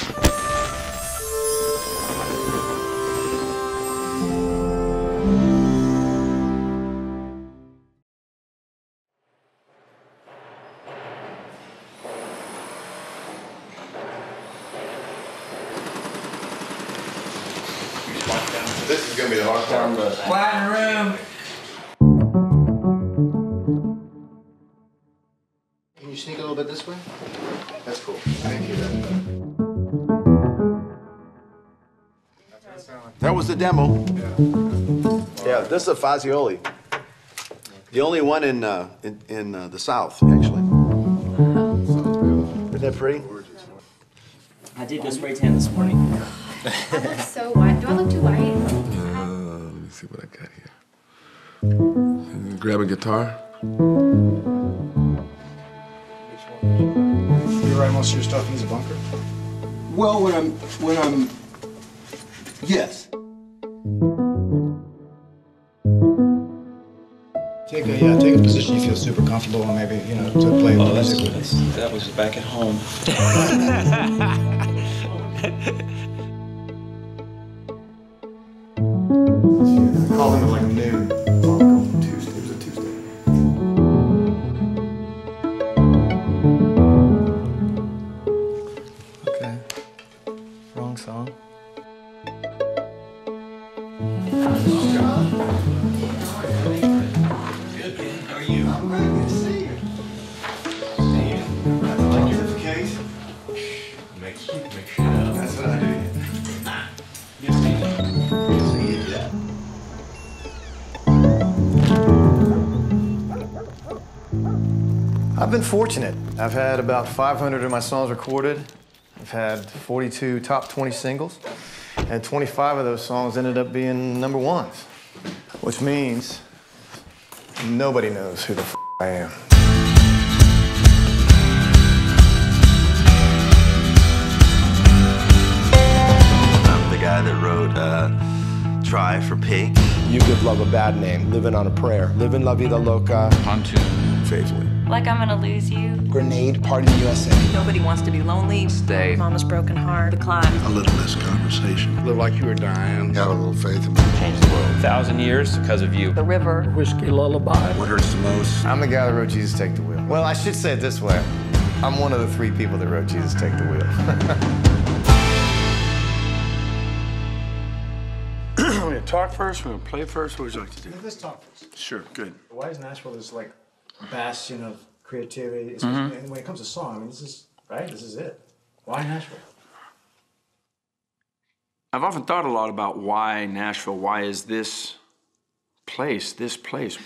This is gonna be the hard part. Quiet in the room. Can you sneak a little bit this way? The demo. Yeah, this is a Fazioli. The only one in, uh, in, in uh, the South, actually. Isn't that pretty? I did go spray tan this morning. I look so white. Do I look too white? Uh, let me see what I got here. Grab a guitar. You write most of your stuff in this bunker? Well, when I'm, when I'm, yes. Take a yeah, take a position you feel super comfortable and maybe you know to play Oh, that's, music with. that's that was back at home. fortunate. I've had about 500 of my songs recorded. I've had 42 top 20 singles, and 25 of those songs ended up being number ones, which means nobody knows who the f- I am. I'm the guy that wrote uh, Try for Pink. You give love a bad name, living on a prayer, living la vida loca. Pontoon. Faithfully. Like I'm gonna lose you. Grenade party in the USA. Nobody wants to be lonely. Stay. Mama's broken heart. The climb. A little less conversation. Live like you were dying. Got a little faith in me. Changed the world. Thousand years because of you. The river. Whiskey lullaby. What hurts the most? I'm the guy that wrote Jesus Take the Wheel. Well, I should say it this way I'm one of the three people that wrote Jesus Take the Wheel. We're gonna talk first, we're gonna play first. What would you like to do? Let's talk first. Sure, good. Why is Nashville this like bastion of creativity? especially- mm-hmm. And when it comes to song, I mean, this is right. This is it. Why Nashville? I've often thought a lot about why Nashville, why is this place, this place?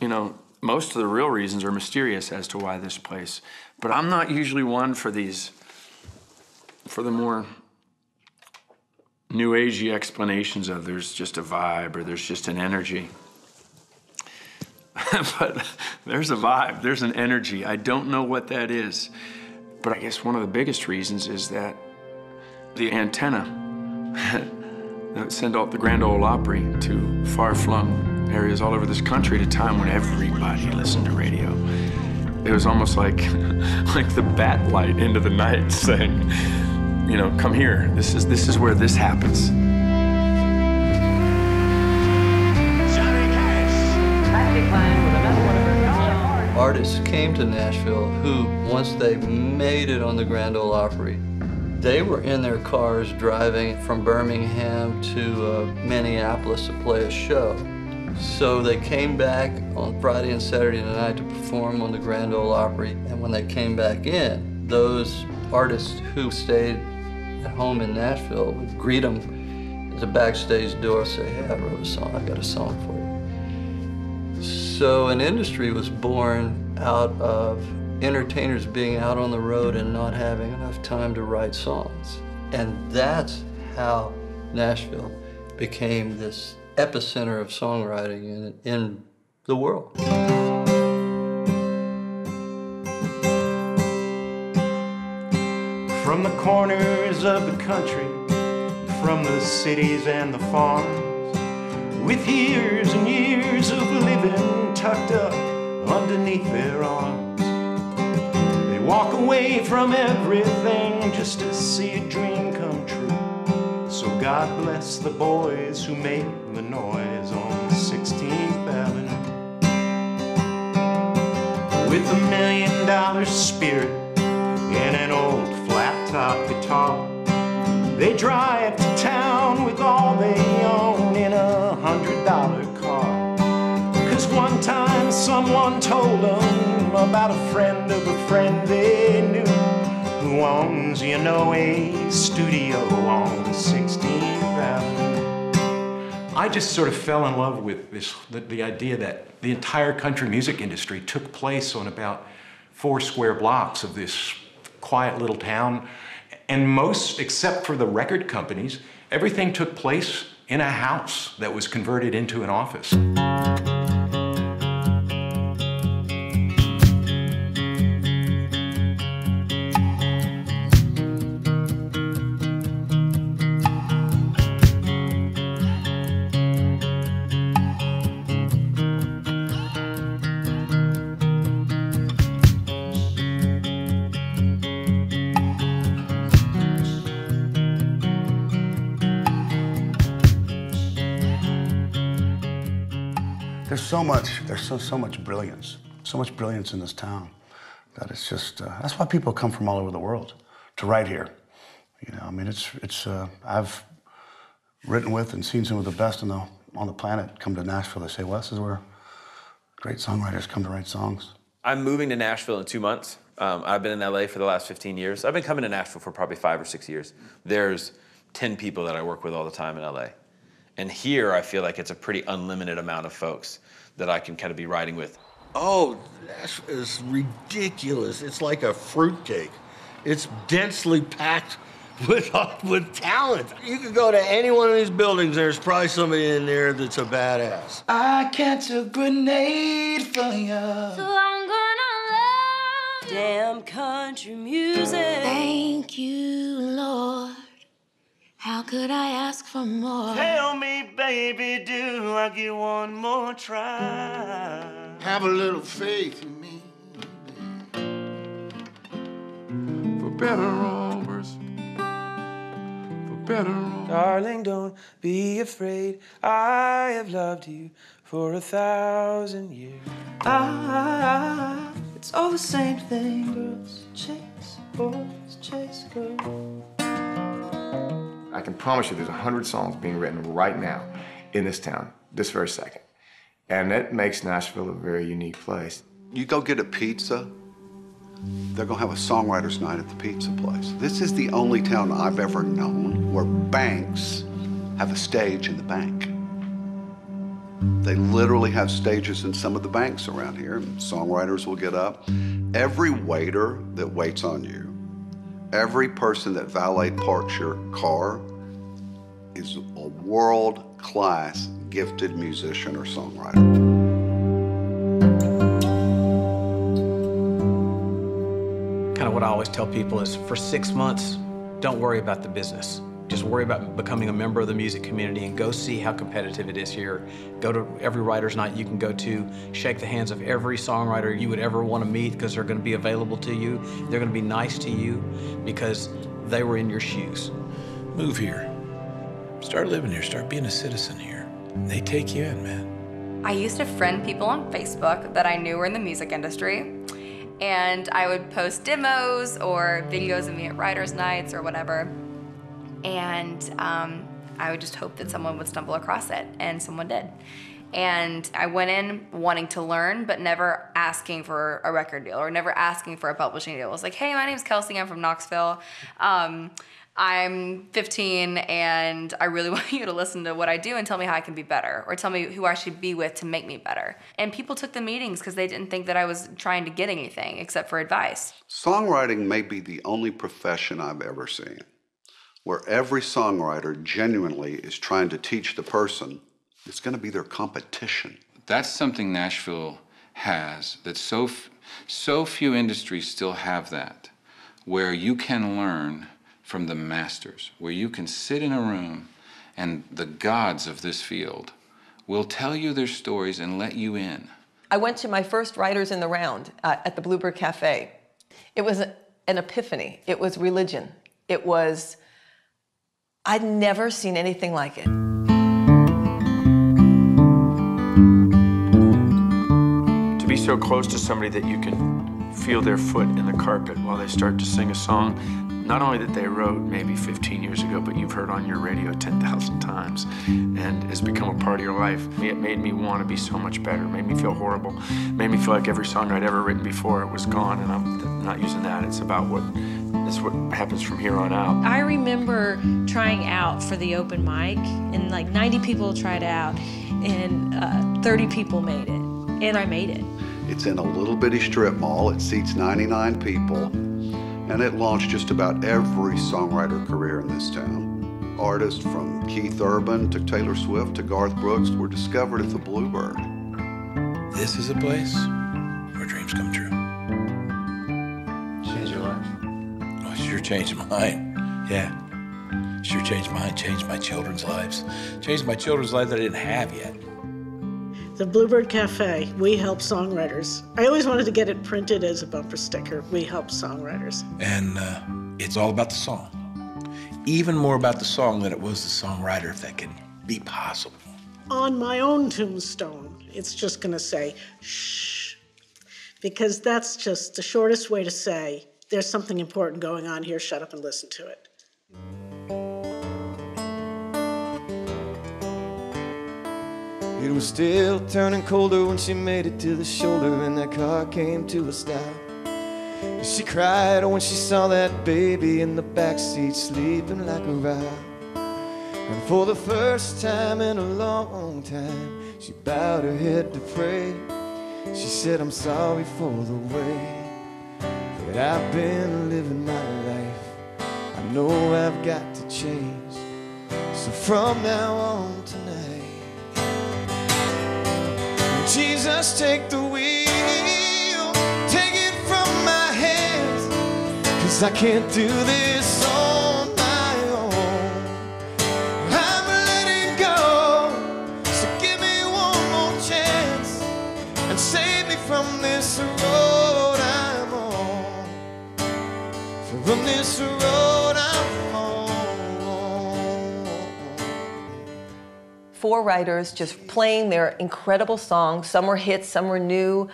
You know, most of the real reasons are mysterious as to why this place. But I'm not usually one for these, for the more new agey explanations of there's just a vibe or there's just an energy. but there's a vibe, there's an energy. I don't know what that is. But I guess one of the biggest reasons is that the antenna that send out the Grand Ole Opry to far-flung areas all over this country at a time when everybody listened to radio. It was almost like, like the bat light into the night saying, you know, come here. This is this is where this happens. Artists came to Nashville who, once they made it on the Grand Ole Opry, they were in their cars driving from Birmingham to uh, Minneapolis to play a show. So they came back on Friday and Saturday night to perform on the Grand Ole Opry, and when they came back in, those artists who stayed at home in Nashville would greet them at the backstage door, say, "Hey, I wrote a song. I got a song for you." So an industry was born out of entertainers being out on the road and not having enough time to write songs. And that's how Nashville became this epicenter of songwriting in, in the world. From the corners of the country, from the cities and the farms, with years and years of living tucked up underneath their arms. They Walk away from everything just to see a dream come true. So God bless the boys who make the noise on 16th Avenue. With a million dollar spirit and an old flat top guitar. They drive to town with all they own in a hundred dollar car. Cause one time someone told them about a friend of a friend they knew who owns, you know, a studio on 16th Avenue. I just sort of fell in love with this the, the idea that the entire country music industry took place on about four square blocks of this quiet little town. And most, except for the record companies, everything took place in a house that was converted into an office. So, so much brilliance, so much brilliance in this town that it's just, uh, that's why people come from all over the world to write here. You know, I mean, it's, it's, uh, I've written with and seen some of the best on the, on the planet come to Nashville. They say, well, this is where great songwriters come to write songs. I'm moving to Nashville in two months. Um, I've been in LA for the last 15 years. I've been coming to Nashville for probably five or six years. There's 10 people that I work with all the time in LA. And here, I feel like it's a pretty unlimited amount of folks that I can kind of be riding with. Oh, that is ridiculous. It's like a fruitcake. It's densely packed with, with talent. You could go to any one of these buildings, there's probably somebody in there that's a badass. I catch a grenade for you. So I'm gonna love damn country music. Thank you, Lord. How could I ask for more? Tell me, baby, do I get one more try? Have a little faith in me. baby. For better or worse. For better or worse. Darling, don't be afraid. I have loved you for a thousand years. Ah, it's all the same thing. Girls chase, boys chase girls. I can promise you there's 100 songs being written right now in this town, this very second. And that makes Nashville a very unique place. You go get a pizza, they're gonna have a songwriter's night at the pizza place. This is the only town I've ever known where banks have a stage in the bank. They literally have stages in some of the banks around here, and songwriters will get up. Every waiter that waits on you, every person that valet parks your car is a world-class gifted musician or songwriter. Kind of what I always tell people is for six months, don't worry about the business. Just worry about becoming a member of the music community and go see how competitive it is here. Go to every writer's night you can go to, shake the hands of every songwriter you would ever want to meet because they're going to be available to you. They're going to be nice to you because they were in your shoes. Move here. Start living here. Start being a citizen here. They take you in, man. I used to friend people on Facebook that I knew were in the music industry. And I would post demos or videos of me at writers' nights or whatever. And um, I would just hope that someone would stumble across it, and someone did. And I went in wanting to learn, but never asking for a record deal or never asking for a publishing deal. I was like, hey, my name's Kelsea, I'm from Knoxville. Um, I'm 15 and I really want you to listen to what I do and tell me how I can be better or tell me who I should be with to make me better. And people took the meetings because they didn't think that I was trying to get anything except for advice. Songwriting may be the only profession I've ever seen where every songwriter genuinely is trying to teach the person it's going to be their competition. That's something Nashville has that so, f- so few industries still have that, where you can learn from the masters, where you can sit in a room and the gods of this field will tell you their stories and let you in. I went to my first Writers in the Round uh, at the Bluebird Cafe. It was an epiphany. It was religion. It was, I'd never seen anything like it. To be so close to somebody that you can feel their foot in the carpet while they start to sing a song, not only that they wrote maybe 15 years ago, but you've heard on your radio 10,000 times and has become a part of your life. It made me want to be so much better, made me feel horrible, made me feel like every song I'd ever written before it was gone, and I'm not using that. It's about what, it's what happens from here on out. I remember trying out for the open mic, and like 90 people tried out, and uh, 30 people made it, and I made it. It's in a little bitty strip mall. It seats 99 people, and it launched just about every songwriter career in this town. Artists from Keith Urban to Taylor Swift to Garth Brooks were discovered at the Bluebird. This is a place where dreams come true. Sure changed mine. Yeah. Sure changed mine, changed my children's lives. Changed my children's lives that I didn't have yet. The Bluebird Cafe, we help songwriters. I always wanted to get it printed as a bumper sticker. We help songwriters. And uh, it's all about the song. Even more about the song than it was the songwriter, if that can be possible. On my own tombstone, it's just going to say, shh, because that's just the shortest way to say, there's something important going on here, shut up and listen to it. It was still turning colder when she made it to the shoulder and that car came to a stop. She cried when she saw that baby in the backseat sleeping like a rock. And for the first time in a long time, she bowed her head to pray. She said, I'm sorry for the way that I've been living my life. I know I've got to change. So from now on tonight, Jesus, take the wheel, take it from my hands, cause I can't do this From this road I'm on. four writers just playing their incredible songs. Some were hits, some were new.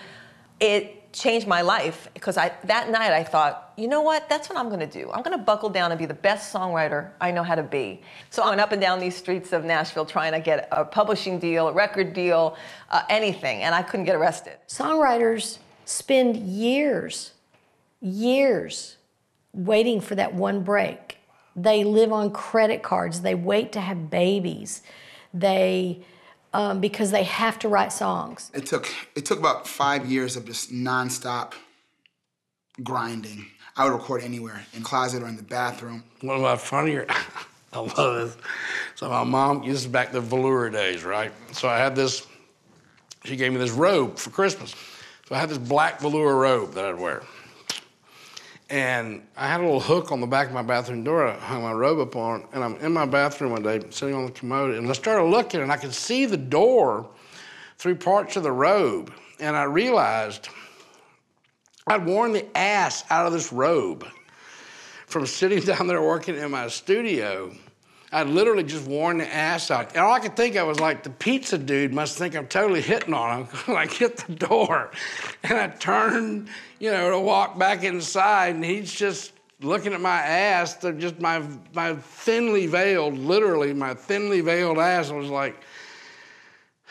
It changed my life because I that night I thought, you know what? That's what I'm going to do. I'm going to buckle down and be the best songwriter I know how to be. So I went up and down these streets of Nashville trying to get a publishing deal, a record deal, uh, anything, and I couldn't get arrested. Songwriters spend years, years waiting for that one break. They live on credit cards. They wait to have babies. They, um, because they have to write songs. It took it took about five years of just nonstop grinding. I would record anywhere, in closet or in the bathroom. One of my funnier, I love this. So my mom, this is back the velour days, right? So I had this, she gave me this robe for Christmas. So I had this black velour robe that I'd wear. And I had a little hook on the back of my bathroom door I hung my robe up on, and I'm in my bathroom one day, sitting on the commode, and I started looking, and I could see the door through parts of the robe. And I realized I'd worn the ass out of this robe from sitting down there working in my studio. I'd literally just worn the ass out. And all I could think of was like, the pizza dude must think I'm totally hitting on him. I hit the door. And I turned, you know, to walk back inside, and he's just looking at my ass, just my, my thinly veiled, literally, my thinly veiled ass. I was like,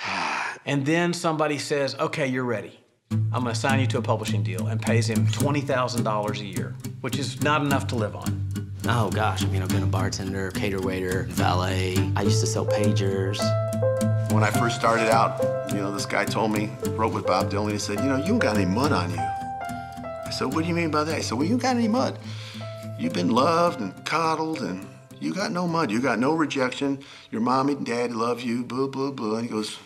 And then somebody says, okay, you're ready. I'm to sign you to a publishing deal and pays him $20,000 a year, which is not enough to live on. Oh gosh, I mean, I've been a bartender, cater waiter, valet. I used to sell pagers. When I first started out, you know, this guy told me, wrote with Bob Dylan, he said, you know, you don't got any mud on you. I said, what do you mean by that? He said, well, you got any mud. You've been loved and coddled and you got no mud. You got no rejection. Your mommy and daddy love you, blah, blah, blah. And he goes,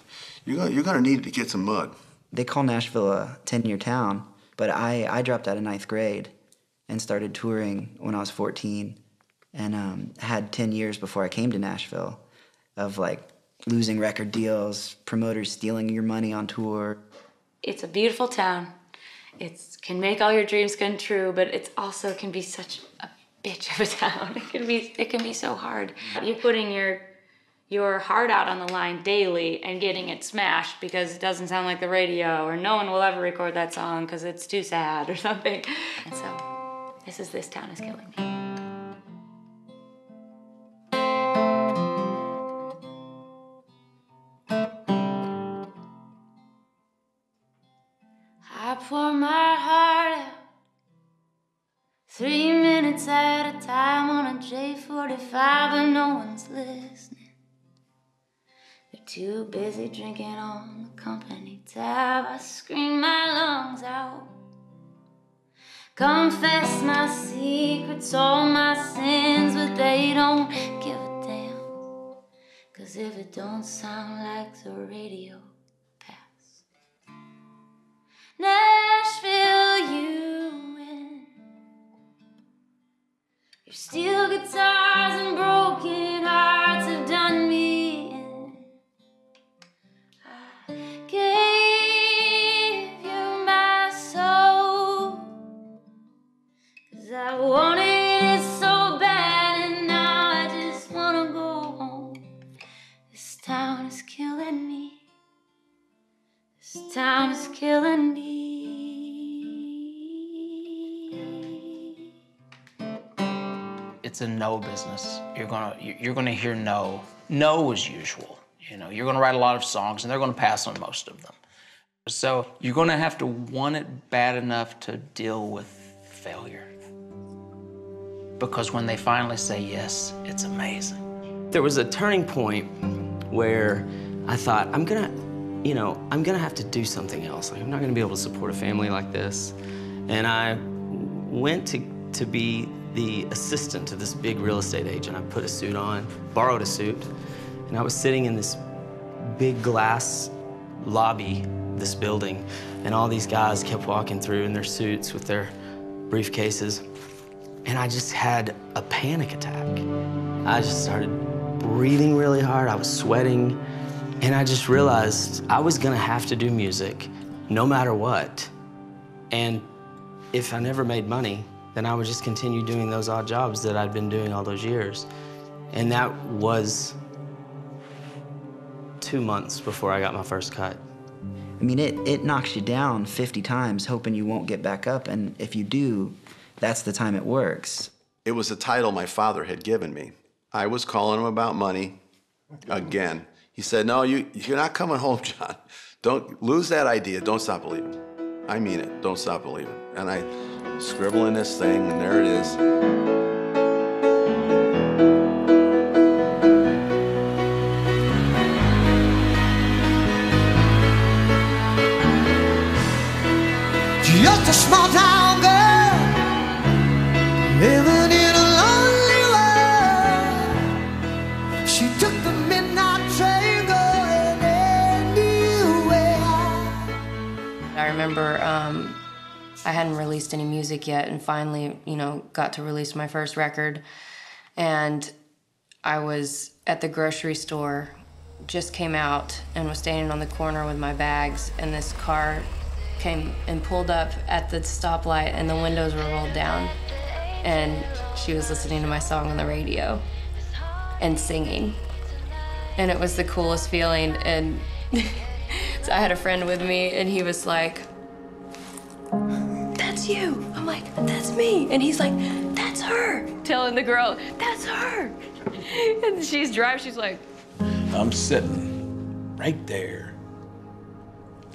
you're gonna, you're gonna need to get some mud. They call Nashville a 10 year town, but I, I dropped out of ninth grade and started touring when I was 14 and um, had 10 years before I came to Nashville of like losing record deals, promoters stealing your money on tour. It's a beautiful town, It can make all your dreams come true, but it also can be such a bitch of a town. It can be it can be so hard. You're putting your your heart out on the line daily and getting it smashed because it doesn't sound like the radio or no one will ever record that song because it's too sad or something. And so this is this town is killing me. I pour my heart out three minutes at a time on a J45, but no one's listening. They're too busy drinking on the company tab. I scream my lungs out. Confess my secrets, all my sins, but they don't give a damn. Cause if it don't sound like the radio, pass. Nashville, you win. Your steel guitars and broken it's a no business. You're gonna you're gonna hear no. No as usual. You know, you're gonna write a lot of songs and they're gonna pass on most of them. So you're gonna have to want it bad enough to deal with failure. Because when they finally say yes, it's amazing. There was a turning point where I thought, I'm gonna, you know, I'm gonna have to do something else. Like, I'm not gonna be able to support a family like this. And I went to, to be the assistant to this big real estate agent. I put a suit on, borrowed a suit, and I was sitting in this big glass lobby, this building, and all these guys kept walking through in their suits with their briefcases. And I just had a panic attack. I just started breathing really hard. I was sweating. And I just realized I was gonna have to do music no matter what. And if I never made money, then I would just continue doing those odd jobs that I'd been doing all those years. And that was two months before I got my first cut. I mean, it, it knocks you down 50 times hoping you won't get back up. And if you do, that's the time it works. It was a title my father had given me. I was calling him about money again. He said, No, you, you're not coming home, John. Don't lose that idea. Don't stop believing. I mean it. Don't stop believing. And I scribble in this thing, and there it is. Just a small town girl living in a lonely world. She took the midnight train going anywhere. I remember um, I hadn't released any music yet, and finally, you know, got to release my first record. And I was at the grocery store, just came out, and was standing on the corner with my bags, and this car came and pulled up at the stoplight, and the windows were rolled down. And she was listening to my song on the radio and singing. And it was the coolest feeling. And so I had a friend with me, and he was like, That's you. I'm like, That's me. And he's like, That's her. Telling the girl, That's her. And she's driving, she's like, I'm sitting right there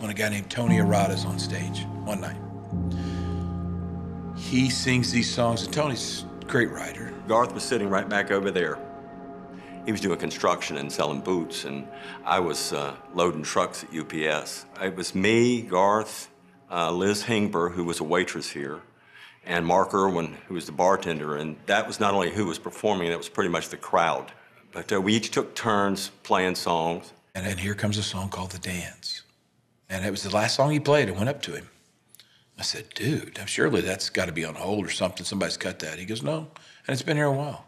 when a guy named Tony Arata's on stage one night. He sings these songs, and Tony's a great writer. Garth was sitting right back over there. He was doing construction and selling boots, and I was uh, loading trucks at UPS. It was me, Garth, uh, Liz Hengber, who was a waitress here, and Mark Irwin, who was the bartender. And that was not only who was performing, that was pretty much the crowd. But uh, we each took turns playing songs. And here comes a song called The Dance. And it was the last song he played. I went up to him. I said, dude, surely that's got to be on hold or something. Somebody's cut that. He goes, no. And it's been here a while.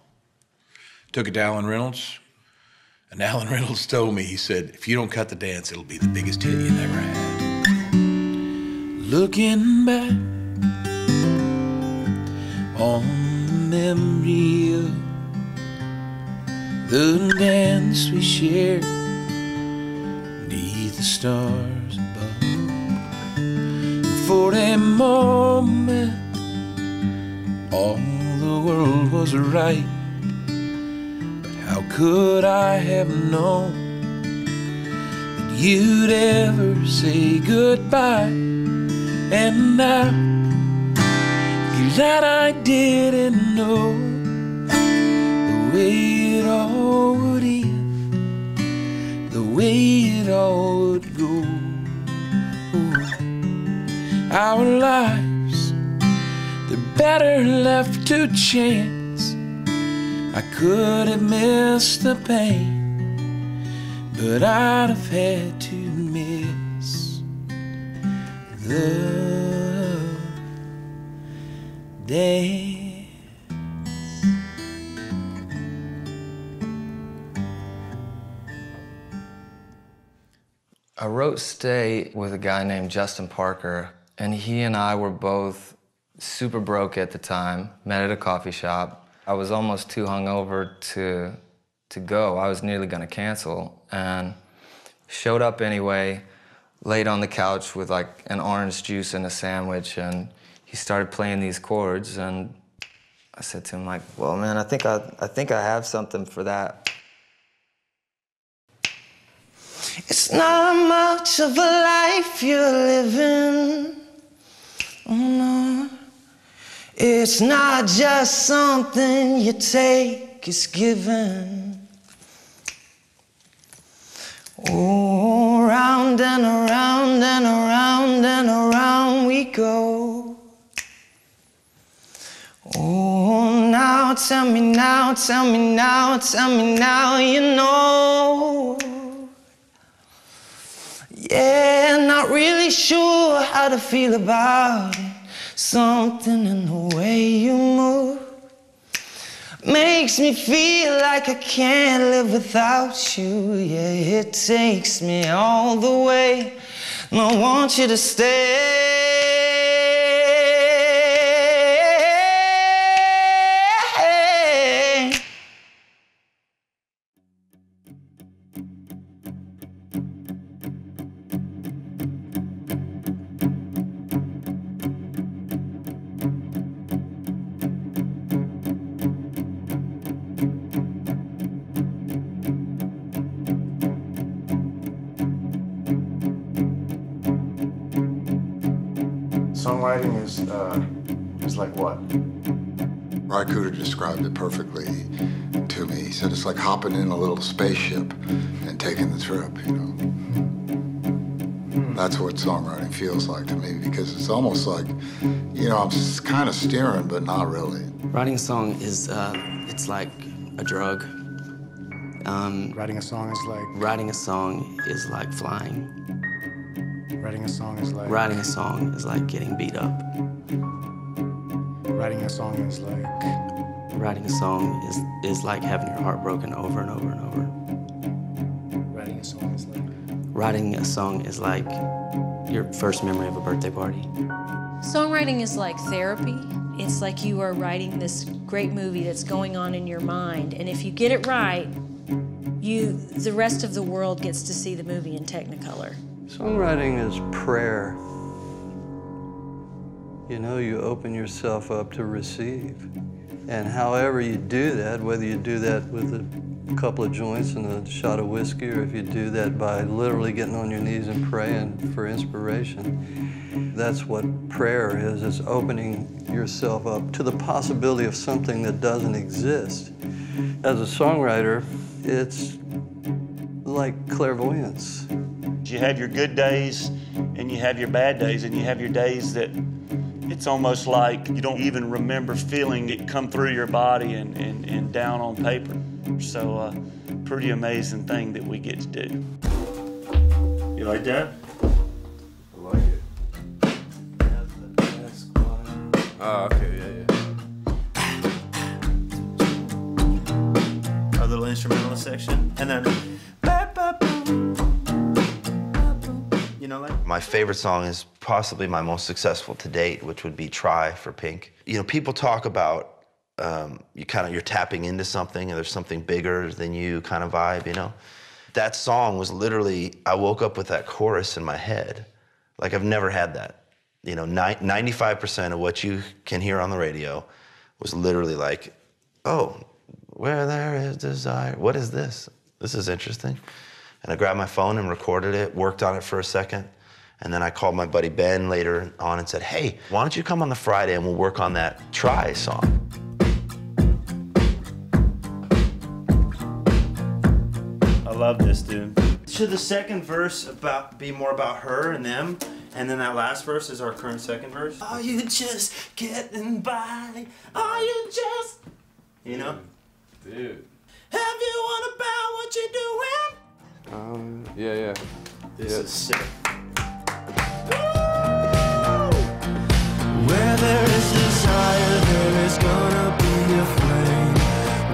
Took it to Allen Reynolds. And Allen Reynolds told me, he said, if you don't cut the dance, it'll be the biggest hit you never had. Looking back on the memory of the dance we shared beneath the stars above. For a moment, all the world was right. But how could I have known that you'd ever say goodbye? And now, glad I didn't know the way it all would end, the way it all would go. Our lives, they're better left to chance. I could have missed the pain, but I'd have had to the day. I wrote Stay with a guy named Justin Parker, and he and I were both super broke at the time, met at a coffee shop. I was almost too hungover to, to go. I was nearly gonna cancel, and showed up anyway, laid on the couch with like an orange juice and a sandwich, and he started playing these chords, and I said to him like, well, man, I think I, I think I have something for that. It's not much of a life you're living. Oh no. It's not just something you take, it's given. Oh, round and around and around and around we go. Oh, now tell me now, tell me now, tell me now, you know. Yeah, not really sure how to feel about it. Something in the way you move makes me feel like I can't live without you. Yeah, it takes me all the way. And I want you to stay. Songwriting is uh, is like what? Ry Cooder described it perfectly to me. He said it's like hopping in a little spaceship and taking the trip, you know. That's what songwriting feels like to me because it's almost like, you know, I'm kind of steering, but not really. Writing a song is, uh, it's like a drug. Um, writing a song is like? Writing a song is like flying. Writing a song is like? Writing a song is like getting beat up. Writing a song is like? Writing a song is, is like having your heart broken over and over and over. Writing a song is like? Writing a song is like your first memory of a birthday party. Songwriting is like therapy. It's like you are writing this great movie that's going on in your mind. And if you get it right, you the rest of the world gets to see the movie in Technicolor. Songwriting is prayer. You know, you open yourself up to receive. And however you do that, whether you do that with a couple of joints and a shot of whiskey, or if you do that by literally getting on your knees and praying for inspiration, that's what prayer is. It's opening yourself up to the possibility of something that doesn't exist. As a songwriter, it's like clairvoyance. You have your good days and you have your bad days, and you have your days that it's almost like you don't even remember feeling it come through your body and, and, and down on paper. So, uh, pretty amazing thing that we get to do. You like that? I like it. Oh, okay, yeah, yeah. Our little instrumental section, and then know LA? My favorite song is possibly my most successful to date, which would be "Try" for Pink. You know, people talk about um, you kind of you're tapping into something, and there's something bigger than you kind of vibe. You know, that song was literally I woke up with that chorus in my head, like I've never had that. You know, 95% of what you can hear on the radio was literally like, oh, where there is desire. What is this? This is interesting. And I grabbed my phone and recorded it, worked on it for a second. And then I called my buddy Ben later on and said, hey, why don't you come on the Friday and we'll work on that Try song. I love this, dude. Should the second verse about be more about her and them, and then that last verse is our current second verse? Are you just getting by? Are you just, you know? Dude. Have you what about what you're doing? Um, yeah, yeah. This yeah. is sick. Where there is desire, there is gonna be a flame.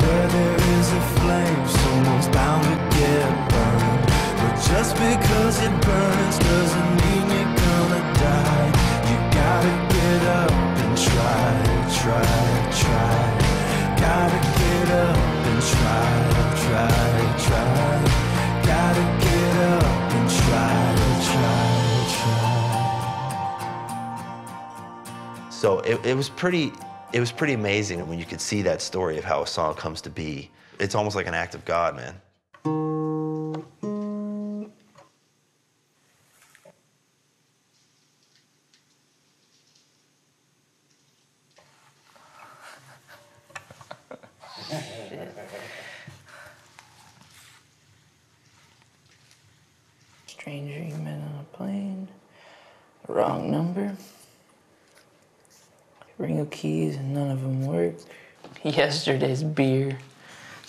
Where there is a flame, someone's bound to get burned. But just because it burns doesn't mean you're gonna die. You gotta get up and try, try, try. Gotta get up and try, try, try. So it, it was pretty it was pretty amazing when you could see that story of how a song comes to be. It's almost like an act of God, man. Stranger you met on a plane. Wrong number. Ring of keys and none of them work. Yesterday's beer.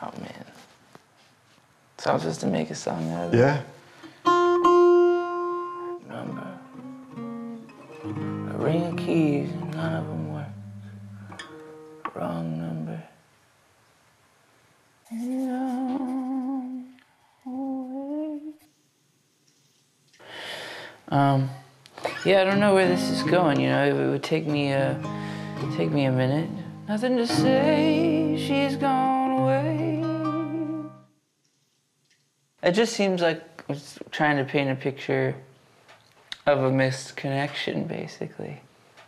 oh man. So I was supposed to make a song out of it. Yeah. Number. A ring of keys and none of them work. Wrong number. Um, yeah, I don't know where this is going. You know, it, would take me a take me a minute. Nothing to say. She's gone away. It just seems like it's trying to paint a picture of a missed connection, basically.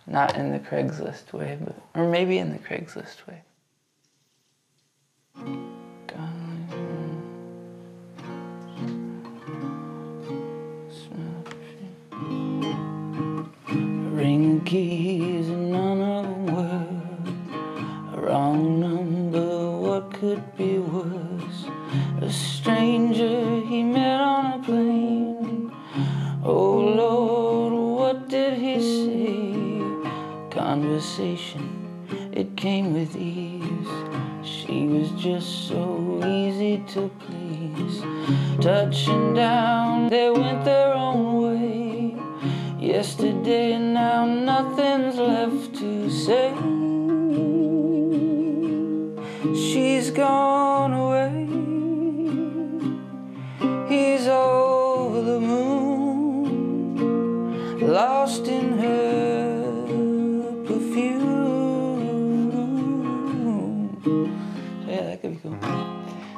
Not in the Craigslist way, but or maybe in the Craigslist way. Ring keys and none of them work. A wrong number, what could be worse? A stranger he met on a plane. Oh Lord, what did he say? Conversation, it came with ease. She was just so easy to please. Touching down, they went their own way. Yesterday, now nothing's left to say. She's gone away. He's over the moon, lost in her perfume. Yeah, that could be cool.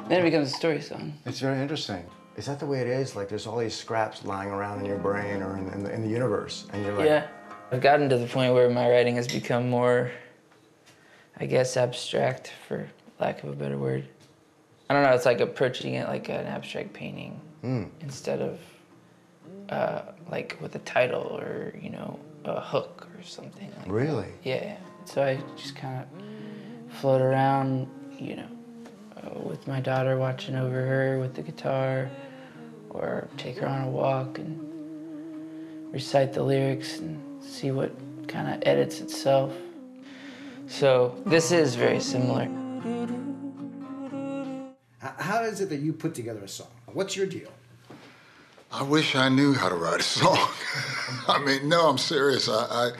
Then it becomes a story song. It's very interesting. Is that the way it is? Like there's all these scraps lying around in your brain or in, in, the, in the universe, and you're like, Yeah. I've gotten to the point where my writing has become more, I guess, abstract, for lack of a better word. I don't know, it's like approaching it like an abstract painting Hmm. instead of uh, like with a title or, you know, a hook or something. Like Really? Yeah. So I just kind of float around, you know, uh, with my daughter watching over her with the guitar, or take her on a walk and recite the lyrics and see what kind of edits itself. So this is very similar. How is it that you put together a song? What's your deal? I wish I knew how to write a song. I mean, no, I'm serious. I, I,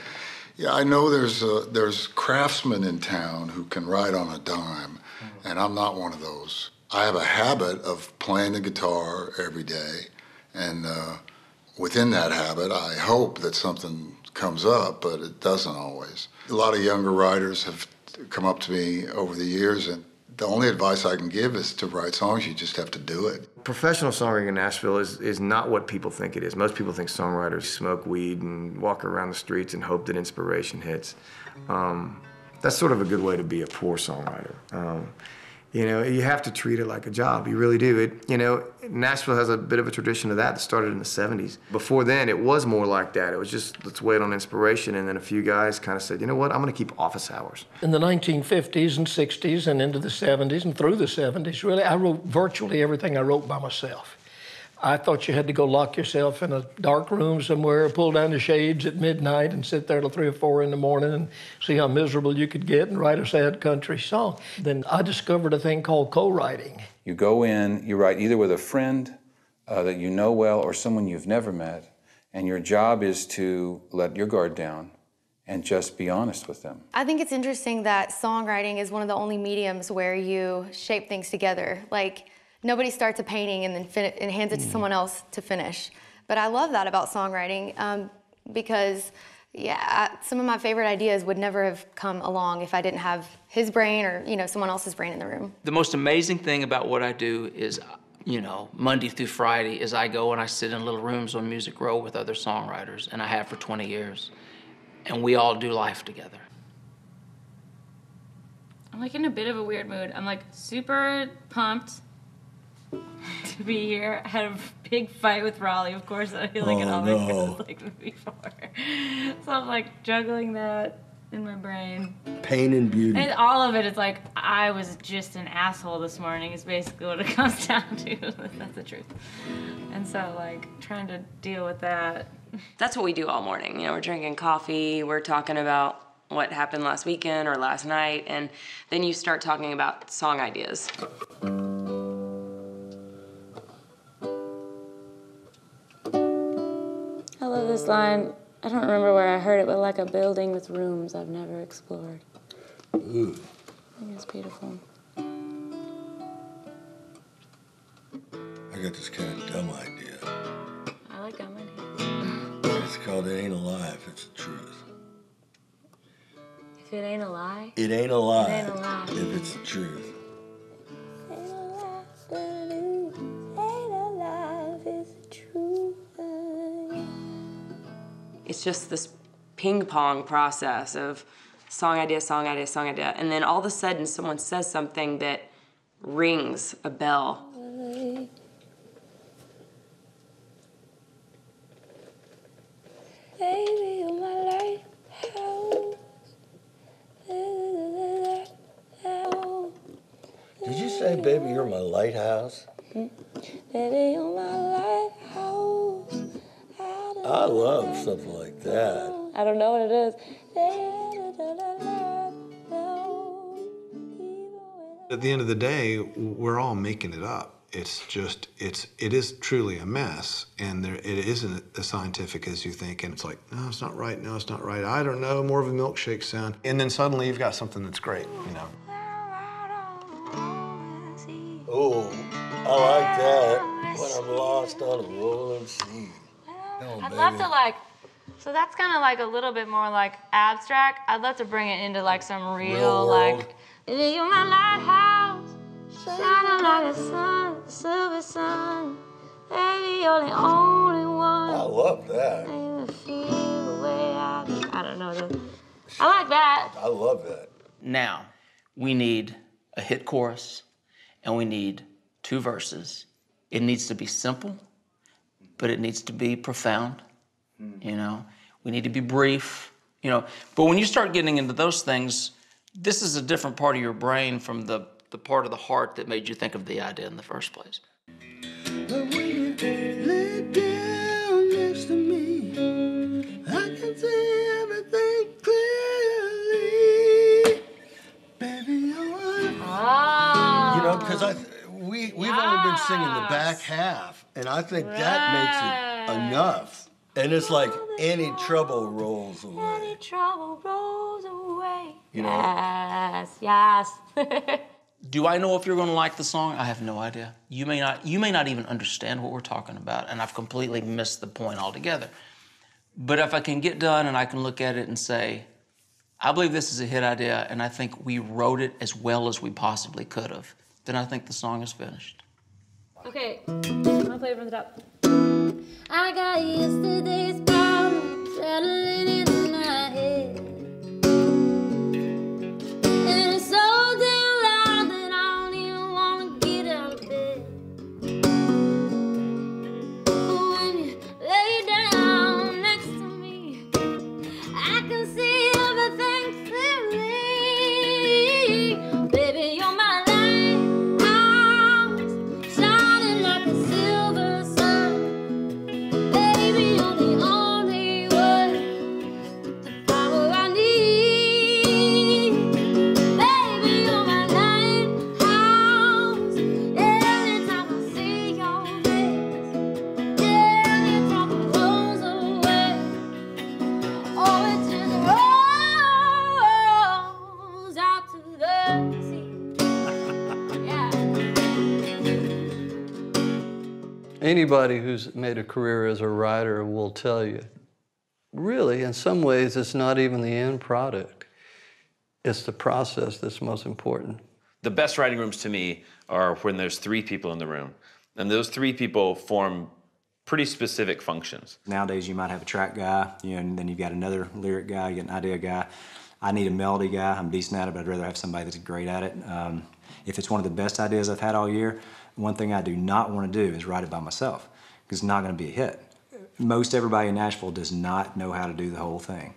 Yeah, I know there's uh, there's craftsmen in town who can write on a dime, and I'm not one of those. I have a habit of playing the guitar every day, and uh, within that habit, I hope that something comes up, but it doesn't always. A lot of younger writers have come up to me over the years, and the only advice I can give is to write songs. You just have to do it. Professional songwriting in Nashville is, is not what people think it is. Most people think songwriters smoke weed and walk around the streets and hope that inspiration hits. Um, that's sort of a good way to be a poor songwriter. Um, you know, you have to treat it like a job. You really do. It, you know, Nashville has a bit of a tradition of that that started in the 70s. Before then, it was more like that. It was just, let's wait on inspiration. And then a few guys kind of said, you know what, I'm going to keep office hours. In the 1950s and 60s and into the 70s and through the 70s, really, I wrote virtually everything I wrote by myself. I thought you had to go lock yourself in a dark room somewhere, pull down the shades at midnight, and sit there till three or four in the morning and see how miserable you could get and write a sad country song. Then I discovered a thing called co-writing. You go in, you write either with a friend uh, that you know well or someone you've never met, and your job is to let your guard down and just be honest with them. I think it's interesting that songwriting is one of the only mediums where you shape things together. Like, nobody starts a painting and then fin- and hands it to someone else to finish. But I love that about songwriting um, because, yeah, I, some of my favorite ideas would never have come along if I didn't have his brain or you know someone else's brain in the room. The most amazing thing about what I do is, you know, Monday through Friday is I go and I sit in little rooms on Music Row with other songwriters, and I have for 20 years. And we all do life together. I'm like in a bit of a weird mood. I'm like super pumped to be here. I had a big fight with Raleigh, of course. I feel like it Oh, always no. goes like before. So I'm like juggling that in my brain. Pain and beauty. And all of it is like I was just an asshole this morning. Is basically what it comes down to. That's the truth. And so like trying to deal with that. That's what we do all morning. You know, we're drinking coffee, we're talking about what happened last weekend or last night, and then you start talking about song ideas. This line. I don't remember where I heard it, but like a building with rooms I've never explored. Ooh. I think it's beautiful. I got this kind of dumb idea. I like Gummy. It's called It Ain't Alive, It's the Truth. If it ain't a lie, It ain't alive It ain't alive. if it's the truth. It's just this ping pong process of song idea, song idea, song idea, and then all of a sudden someone says something that rings a bell. Baby, you're my lighthouse. Did you say, baby, you're my lighthouse? Baby, you're my lighthouse. I love something like that. I don't know what it is. At the end of the day, we're all making it up. It's just, it's, it is truly a mess, and there, it isn't as scientific as you think. And it's like, no, it's not right. No, it's not right. I don't know. More of a milkshake sound. And then suddenly you've got something that's great. You know. Oh, I like that. When I'm lost on a rolling sea. Come on, I'd baby. love to like. So that's kind of like a little bit more like abstract. I'd love to bring it into like some real, Real like. You're my lighthouse, shining like a sun, silver sun. Baby, you're the only one. I love that. And you feel the way I do. I don't know. The, I like that. I love that. Now, we need a hit chorus and we need two verses. It needs to be simple, but it needs to be profound. You know, we need to be brief, you know. But when you start getting into those things, this is a different part of your brain from the, the part of the heart that made you think of the idea in the first place. But when you lay down next to me, I can see everything clearly. Baby, you're Ah. You know, because I we we've only been singing the back half, and I think that makes it enough. And it's like Any trouble rolls away. Any trouble rolls away. You know- Yes, yes. Do I know if you're going to like the song? I have no idea. You may not. You may not even understand what we're talking about, and I've completely missed the point altogether. But if I can get done and I can look at it and say, I believe this is a hit idea, and I think we wrote it as well as we possibly could have, then I think the song is finished. Okay, I'll play it from the top. I got yesterday's problem in my head. Anybody who's made a career as a writer will tell you, really, in some ways, it's not even the end product. It's the process that's most important. The best writing rooms to me are when there's three people in the room, and those three people form pretty specific functions. Nowadays, you might have a track guy, you know, and then you've got another lyric guy, you got an idea guy. I need a melody guy. I'm decent at it, but I'd rather have somebody that's great at it. Um, if it's one of the best ideas I've had all year, one thing I do not want to do is write it by myself because it's not going to be a hit. Most everybody in Nashville does not know how to do the whole thing.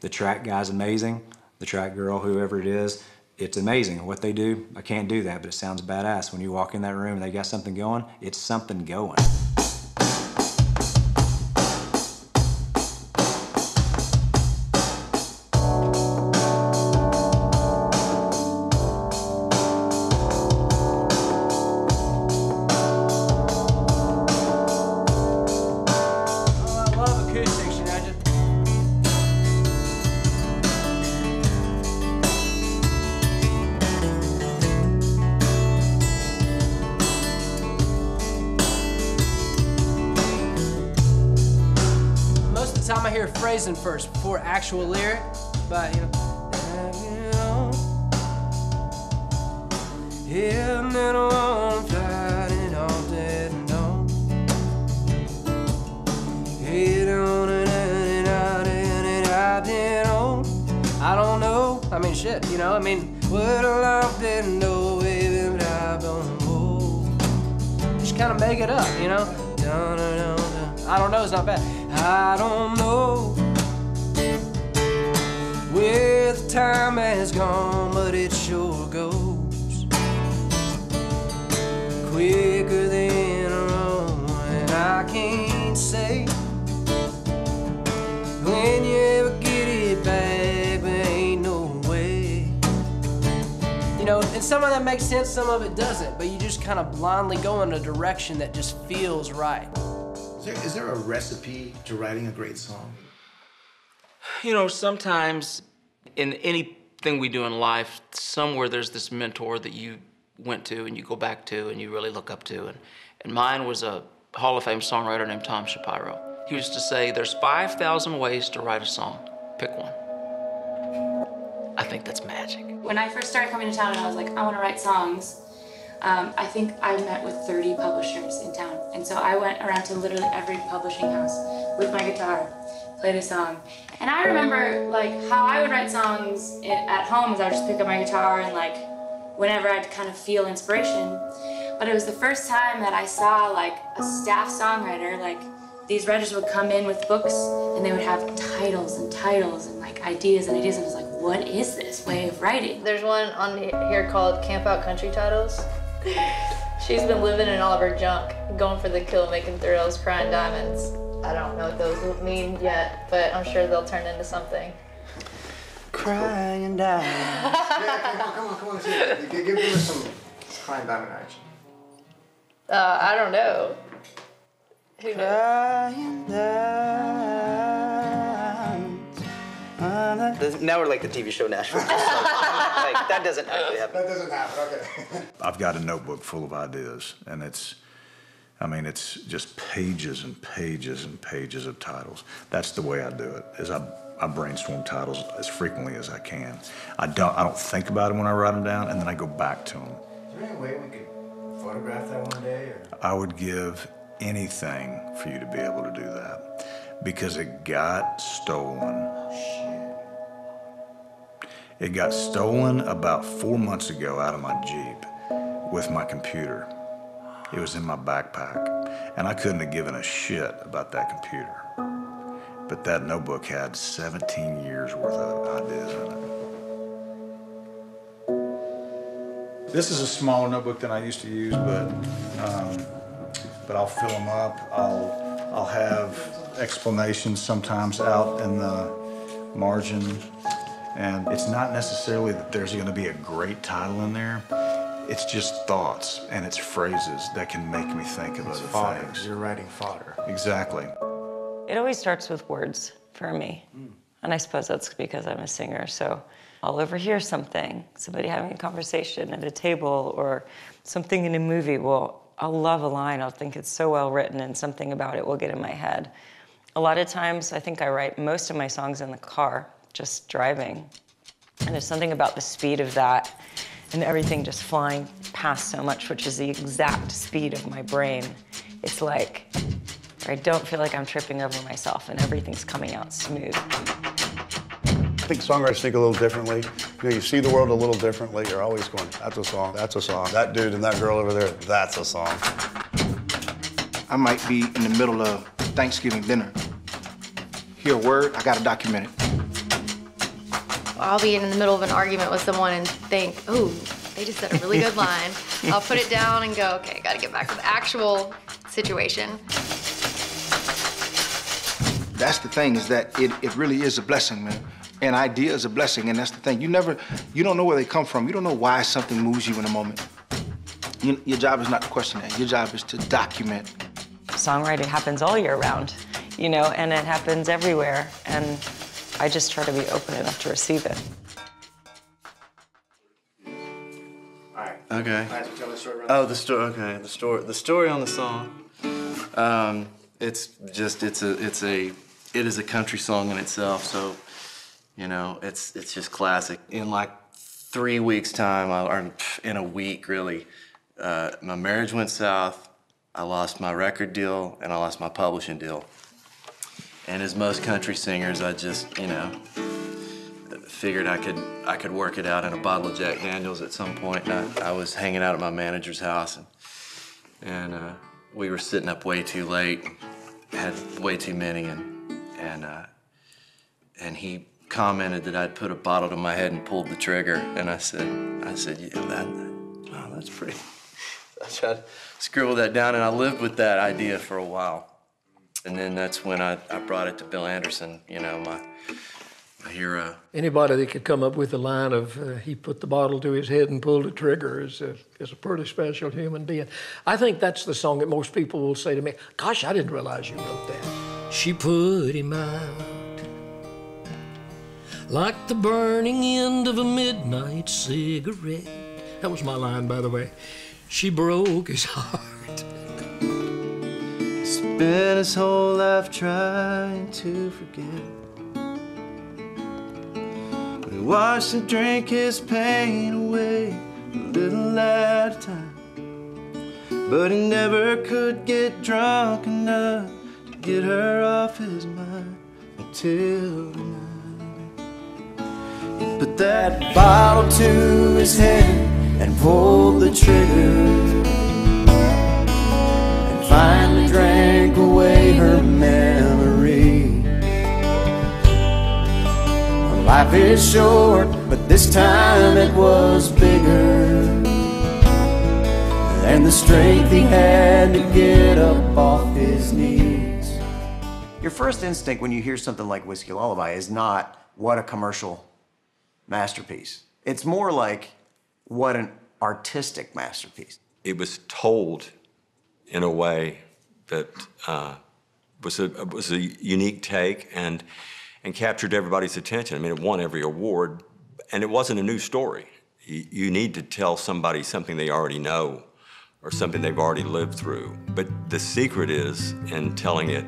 The track guy's amazing. The track girl, whoever it is, it's amazing. What they do, I can't do that, but it sounds badass. When you walk in that room and they got something going, it's something going. Actual lyric, but you know. Makes sense, some of it doesn't, but you just kind of blindly go in a direction that just feels right. Is there, is there a recipe to writing a great song? You know, sometimes in anything we do in life, somewhere there's this mentor that you went to and you go back to and you really look up to. And, and mine was a Hall of Fame songwriter named Tom Shapiro. He used to say, There's 5,000 ways to write a song. Pick one. I think that's magic. When I first started coming to town and I was like, I want to write songs, um, I think I met with 30 publishers in town. And so I went around to literally every publishing house with my guitar, played a song. And I remember like how I would write songs at home is I would just pick up my guitar and like whenever I'd kind of feel inspiration. But it was the first time that I saw like a staff songwriter, like these writers would come in with books and they would have titles and titles and like ideas and ideas. And I was like, what is this way of writing? There's one on here called Camp Out Country Titles. She's been living in all of her junk, going for the kill, making thrills, crying diamonds. I don't know what those mean yet, but I'm sure they'll turn into something. Crying diamonds. yeah, come on, come on, come on. Give, give, give us some crying diamond action. Uh, I don't know. Who knows? Crying diamond. Now we're like the TV show Nashville. Just like, like, that doesn't actually happen. That doesn't happen. Okay. I've got a notebook full of ideas, and it's, I mean, it's just pages and pages and pages of titles. That's the way I do it. Is I, I brainstorm titles as frequently as I can. I don't I don't think about them when I write them down, and then I go back to them. Is there any way we could photograph that one day? Or? I would give anything for you to be able to do that because it got stolen. Oh, It got stolen about four months ago out of my Jeep with my computer. It was in my backpack, and I couldn't have given a shit about that computer. But that notebook had 17 years worth of ideas in it. This is a smaller notebook than I used to use, but um, but I'll fill them up. I'll I'll have explanations sometimes out in the margin, and it's not necessarily that there's going to be a great title in there. It's just thoughts and it's phrases that can make me think of It's other fodder. things. You're writing fodder. Exactly. It always starts with words for me. Hmm. And I suppose that's because I'm a singer. So I'll overhear something, somebody having a conversation at a table or something in a movie. Well, I'll love a line. I'll think it's so well written and something about it will get in my head. A lot of times, I think I write most of my songs in the car, just driving. And there's something about the speed of that and everything just flying past so much, which is the exact speed of my brain. It's like I don't feel like I'm tripping over myself and everything's coming out smooth. I think songwriters think a little differently. You know, you see the world a little differently. You're always going, that's a song, that's a song. That dude and that girl over there, that's a song. I might be in the middle of Thanksgiving dinner. Hear a word, I gotta document it. I'll be in the middle of an argument with someone and think, ooh, they just said a really good line. I'll put it down and go, okay, gotta get back to the actual situation. That's the thing, is that it, it really is a blessing, man. An idea is a blessing, and that's the thing. You never, you don't know where they come from. You don't know why something moves you in a moment. You, your job is not to question that. Your job is to document. Songwriting happens all year round, you know, and it happens everywhere. And I just try to be open enough to receive it. Alright. Okay. I have to tell the story right Oh, the story. Okay, the story. The story on the song. Um, it's just it's a it's a it is a country song in itself. So, you know, it's it's just classic. In like three weeks' time, I- or in a week really, uh, my marriage went south. I lost my record deal and I lost my publishing deal. And as most country singers, I just you know figured I could I could work it out in a bottle of Jack Daniels at some point. And I, I was hanging out at my manager's house, and and uh, we were sitting up way too late, had way too many, and and uh, and he commented that I'd put a bottle to my head and pulled the trigger, and I said I said yeah, that oh, that's pretty. I tried to scribble that down, and I lived with that idea for a while. And then that's when I, I brought it to Bill Anderson, you know, my, my hero. Anybody that could come up with a line of uh, he put the bottle to his head and pulled the trigger is a, is a pretty special human being. I think that's the song that most people will say to me, Gosh, I didn't realize you wrote that. She put him out like the burning end of a midnight cigarette. That was my line, by the way. She broke his heart. Spent his whole life trying to forget. We watched him drink his pain away, a little at a time. But he never could get drunk enough to get her off his mind until the night. He put that bottle to his head and pulled the trigger. Life is short, but this time it was bigger. And the strength he had to get up off his knees. Your first instinct when you hear something like Whiskey Lullaby is not what a commercial masterpiece. It's more like what an artistic masterpiece. it was told in a way that uh, was a was a unique take, and and captured everybody's attention. I mean, it won every award, and it wasn't a new story. You, you need to tell somebody something they already know or something they've already lived through. But the secret is in telling it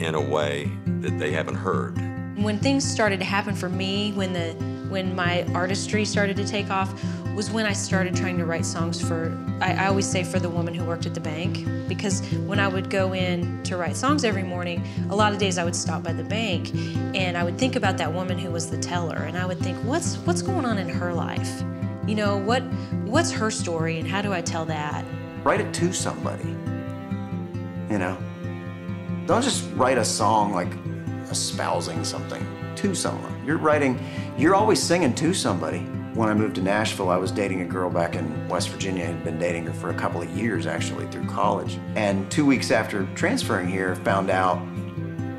in a way that they haven't heard. When things started to happen for me, when the when my artistry started to take off, was when I started trying to write songs for, I, I, always say for the woman who worked at the bank, because when I would go in to write songs every morning, a lot of days I would stop by the bank and I would think about that woman who was the teller and I would think, what's, what's going on in her life? You know, what, what's her story and how do I tell that? Write it to somebody, you know? Don't just write a song like espousing something to someone. You're writing, you're always singing to somebody. When I moved to Nashville, I was dating a girl back in West Virginia. I had been dating her for a couple of years, actually, through college. And two weeks after transferring here, found out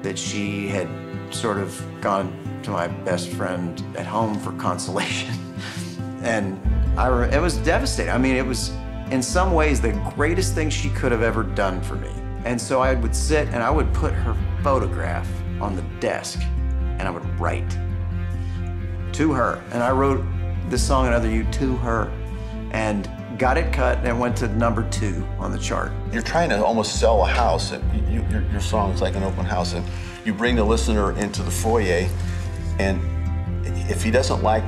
that she had sort of gone to my best friend at home for consolation. and I, it was devastating. I mean, it was, in some ways, the greatest thing she could have ever done for me. And so I would sit and I would put her photograph on the desk and I would write to her. And I wrote this song, Another You, to her and got it cut and went to number two on the chart. You're trying to almost sell a house. And you, your, your song is like an open house. And you bring the listener into the foyer and if he doesn't like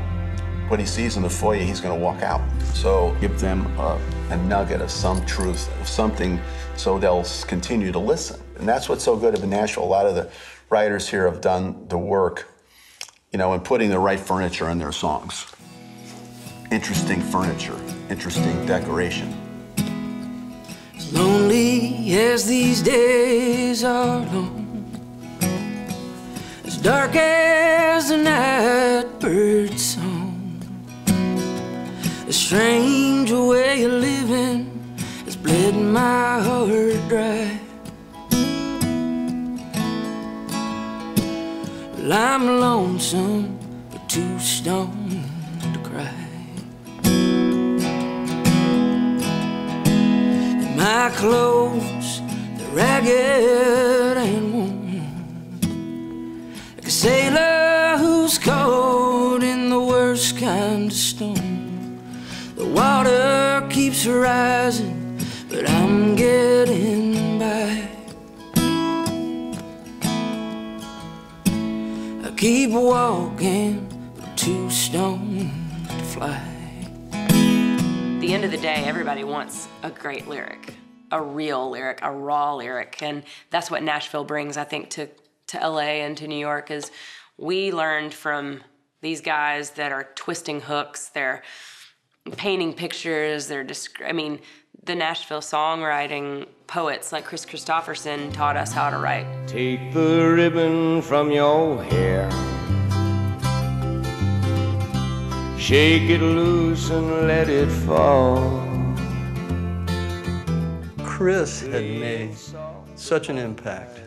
what he sees in the foyer, he's going to walk out. So give them a, a nugget of some truth, of something, so they'll continue to listen. And that's what's so good about Nashville. A lot of the writers here have done the work, you know, in putting the right furniture in their songs. Interesting furniture, interesting decoration. As lonely as these days are long, as dark as the night bird's song, a strange way of living has bled my heart dry. Well, I'm lonesome, but too stoned my clothes, they're ragged and worn. Like a sailor who's caught in the worst kind of storm. The water keeps rising, but I'm getting by. I keep walking, too stoned to fly. At the end of the day, everybody wants a great lyric, a real lyric, a raw lyric, and that's what Nashville brings, I think, to to LA and to New York. Is we learned from these guys that are twisting hooks, they're painting pictures, they're just, I mean, the Nashville songwriting poets like Kris Kristofferson taught us how to write. Take the ribbon from your hair. Shake it loose and let it fall. Kris had made such an impact.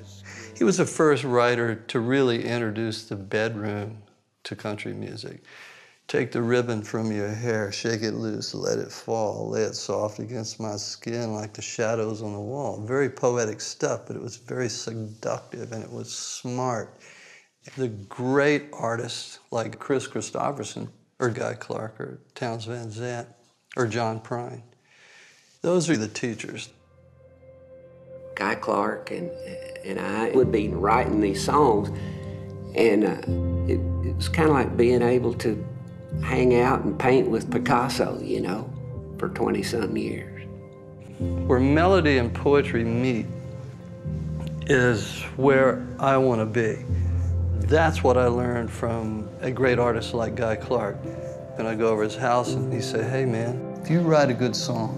He was the first writer to really introduce the bedroom to country music. Take the ribbon from your hair, shake it loose, let it fall, lay it soft against my skin like the shadows on the wall. Very poetic stuff, but it was very seductive and it was smart. The great artists like Kris Kristofferson or Guy Clark or Townes Van Zandt or John Prine, those are the teachers. Guy Clark and, and I would be writing these songs, and uh, it, it was kind of like being able to hang out and paint with Picasso, you know, for 20 some years. Where melody and poetry meet is where I want to be. That's what I learned from a great artist like Guy Clark. And I go over his house and he say, hey man, if you write a good song,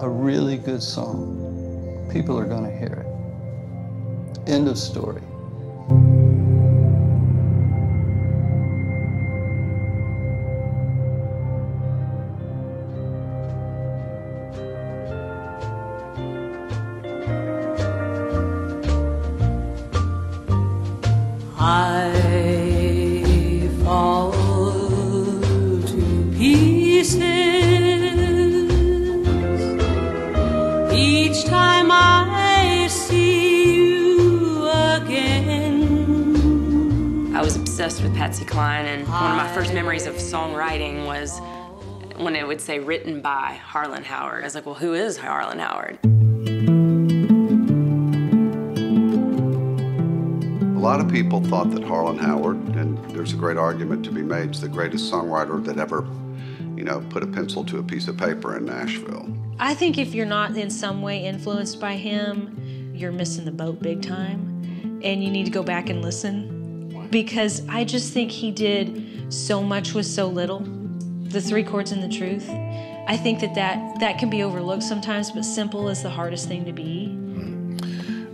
a really good song, people are gonna hear it. End of story. Obsessed with Patsy Cline, and one of my first memories of songwriting was when it would say written by Harlan Howard. I was like, well, who is Harlan Howard? A lot of people thought that Harlan Howard, and there's a great argument to be made, is the greatest songwriter that ever, you know, put a pencil to a piece of paper in Nashville. I think if you're not in some way influenced by him, you're missing the boat big time. And you need to go back and listen. Because I just think he did so much with so little. The three chords and the truth. I think that, that that can be overlooked sometimes, but simple is the hardest thing to be.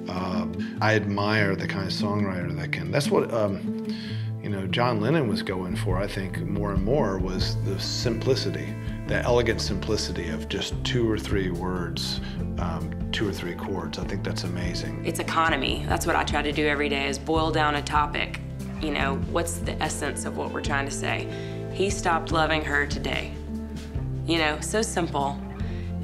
Uh, I admire the kind of songwriter that can. That's what um, you know. John Lennon was going for. I think more and more was the simplicity, the elegant simplicity of just two or three words, um, two or three chords. I think that's amazing. It's economy. That's what I try to do every day is boil down a topic. You know, what's the essence of what we're trying to say? He stopped loving her today. You know, so simple.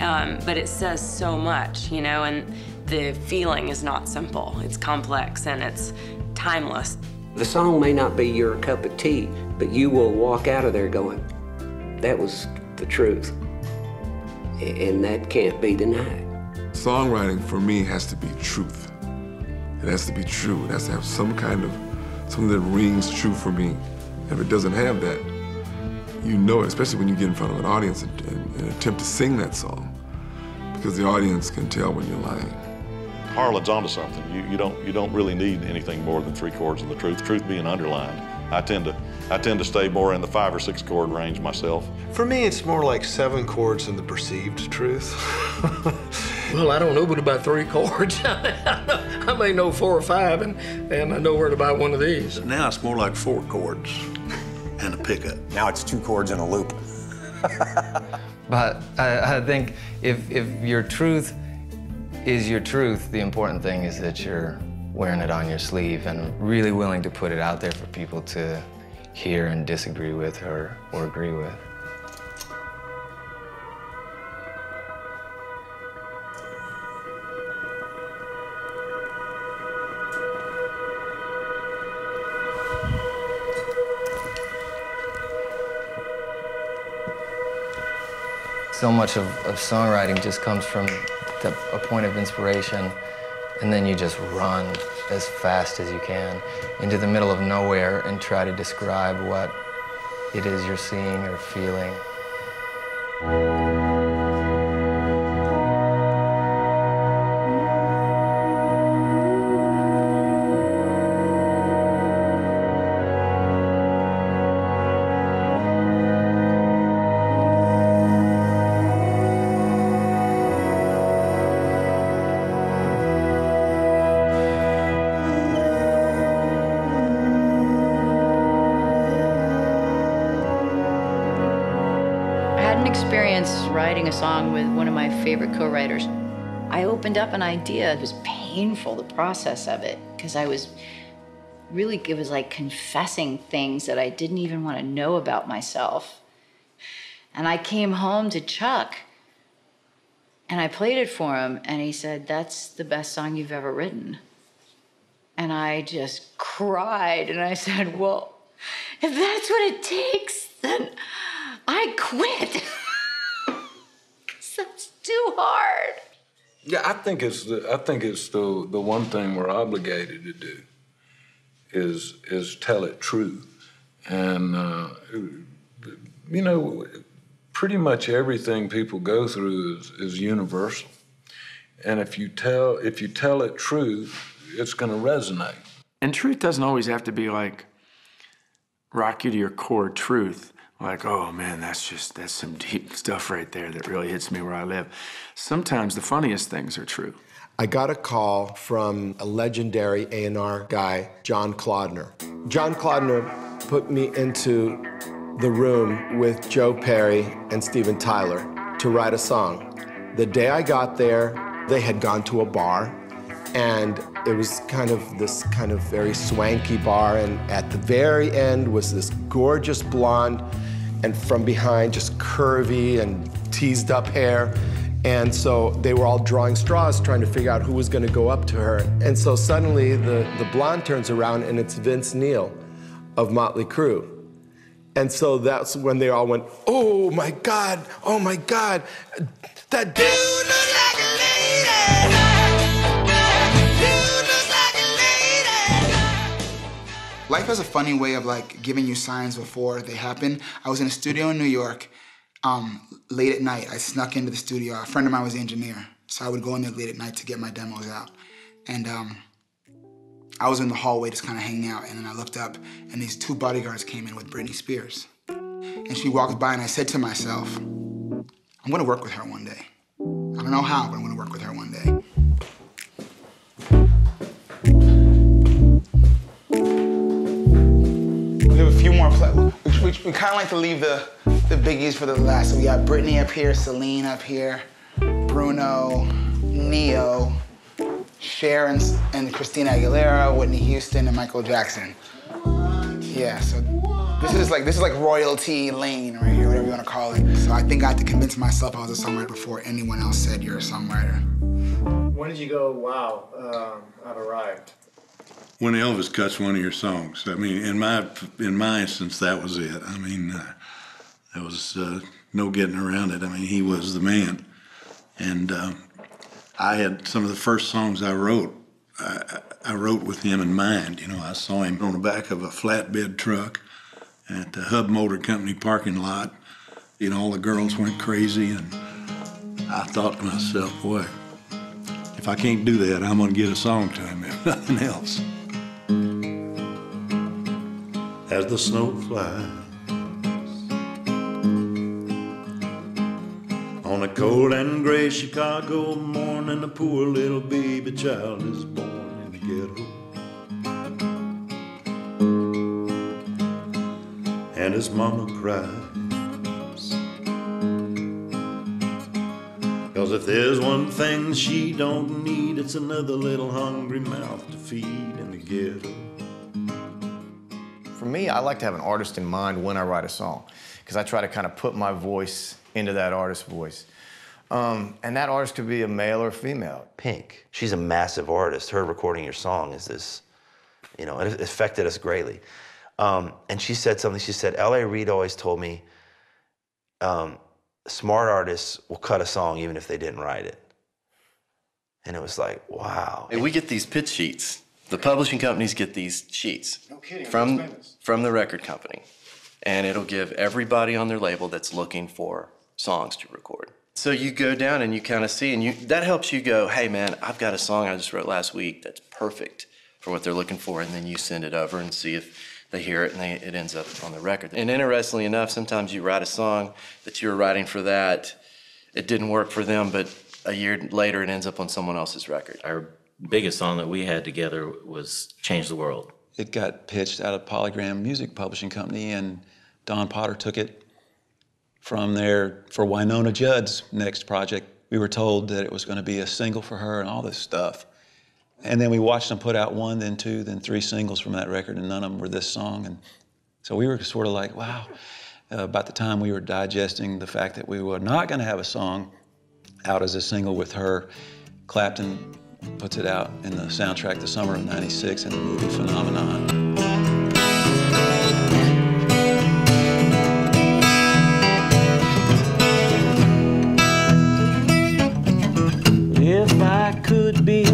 Um, but it says so much, you know, and the feeling is not simple. It's complex and it's timeless. The song may not be your cup of tea, but you will walk out of there going, that was the truth. And that can't be denied. Songwriting for me has to be truth. It has to be true. It has to have some kind of, something that rings true for me. If it doesn't have that, you know it, especially when you get in front of an audience and, and, and attempt to sing that song, because the audience can tell when you're lying. Harlan's onto something. You, you don't you don't really need anything more than three chords of the truth. Truth being underlined. I tend to I tend to stay more in the five or six chord range myself. For me, it's more like seven chords and the perceived truth. Well, I don't know, but about three chords. I may know four or five, and, and I know where to buy one of these. Now it's more like four chords and a pickup. Now it's two chords and a loop. But I, I think if, if your truth is your truth, the important thing is that you're wearing it on your sleeve and really willing to put it out there for people to hear and disagree with or, or agree with. So much of, of songwriting just comes from the, a point of inspiration, and then you just run as fast as you can into the middle of nowhere and try to describe what it is you're seeing or feeling. Favorite co writers. I opened up an idea. It was painful, the process of it, because I was really, it was like confessing things that I didn't even want to know about myself. And I came home to Chuck and I played it for him, and he said, That's the best song you've ever written. And I just cried and I said, Well, if that's what it takes, then I quit. 'Cause that's too hard. Yeah, I think it's the I think it's the the one thing we're obligated to do is is tell it true, and uh, you know, pretty much everything people go through is, is universal, and if you tell if you tell it true, it's going to resonate. And truth doesn't always have to be like rock you to your core truth. Like, oh man, that's just that's some deep stuff right there that really hits me where I live. Sometimes the funniest things are true. I got a call from a legendary A&R guy, John Kalodner. John Kalodner put me into the room with Joe Perry and Steven Tyler to write a song. The day I got there, they had gone to a bar and it was kind of this kind of very swanky bar and at the very end was this gorgeous blonde and from behind just curvy and teased up hair and so they were all drawing straws trying to figure out who was going to go up to her and so suddenly the, the blonde turns around and it's vince neil of Motley Crue. And so that's when they all went, oh my God, oh my God, that. Life has a funny way of like giving you signs before they happen. I was in a studio in New York um, late at night. I snuck into the studio. A friend of mine was the engineer, so I would go in there late at night to get my demos out. And um, I was in the hallway just kind of hanging out, and then I looked up, and these two bodyguards came in with Britney Spears. And she walked by, and I said to myself, I'm gonna work with her one day. I don't know how, but I'm gonna work with her one day. We, we, kind of like to leave the, the biggies for the last. So we got Britney up here, Celine up here, Bruno, Ne-Yo, Cher and Christina Aguilera, Whitney Houston, and Michael Jackson. Yeah, so this is like this is like royalty lane right here, whatever you want to call it. So I think I had to convince myself I was a songwriter before anyone else said you're a songwriter. When did you go, wow, um, I've arrived? When Elvis cuts one of your songs, I mean, in my in my instance, that was it. I mean, uh, there was uh, no getting around it. I mean, he was the man, and um, I had some of the first songs I wrote. I, I wrote with him in mind. You know, I saw him on the back of a flatbed truck at the Hub Motor Company parking lot. You know, all the girls went crazy, and I thought to myself, boy, if I can't do that, I'm going to get a song to him, if nothing else. As the snow flies on a cold and gray Chicago morning, a poor little baby child is born in the ghetto. and his mama cries. Cause if there's one thing she don't need, it's another little hungry mouth to feed in the ghetto. For me, I like to have an artist in mind when I write a song, because I try to kind of put my voice into that artist's voice. Um, and that artist could be a male or female. Pink, she's a massive artist. Her recording your song is this, you know, it affected us greatly. Um, and she said something. She said, L.A. Reid always told me um, smart artists will cut a song even if they didn't write it. And it was like, wow. And we get these pitch sheets. The publishing companies get these sheets No kidding. from from the record company, and it'll give everybody on their label that's looking for songs to record. So you go down and you kind of see, and you that helps you go, hey man, I've got a song I just wrote last week that's perfect for what they're looking for, and then you send it over and see if they hear it and they, it ends up on the record. And interestingly enough, sometimes you write a song that you were writing for that, it didn't work for them, but a year later it ends up on someone else's record. Our biggest song that we had together was Change the World. It got pitched out of Polygram Music Publishing Company, and Don Potter took it from there for Wynonna Judd's next project. We were told that it was going to be a single for her and all this stuff. And then we watched them put out one, then two, then three singles from that record, and none of them were this song. And so we were sort of like, wow. Uh, about the time we were digesting the fact that we were not going to have a song out as a single with her, Clapton puts it out in the soundtrack the summer of 96 in the movie Phenomenon. If I could be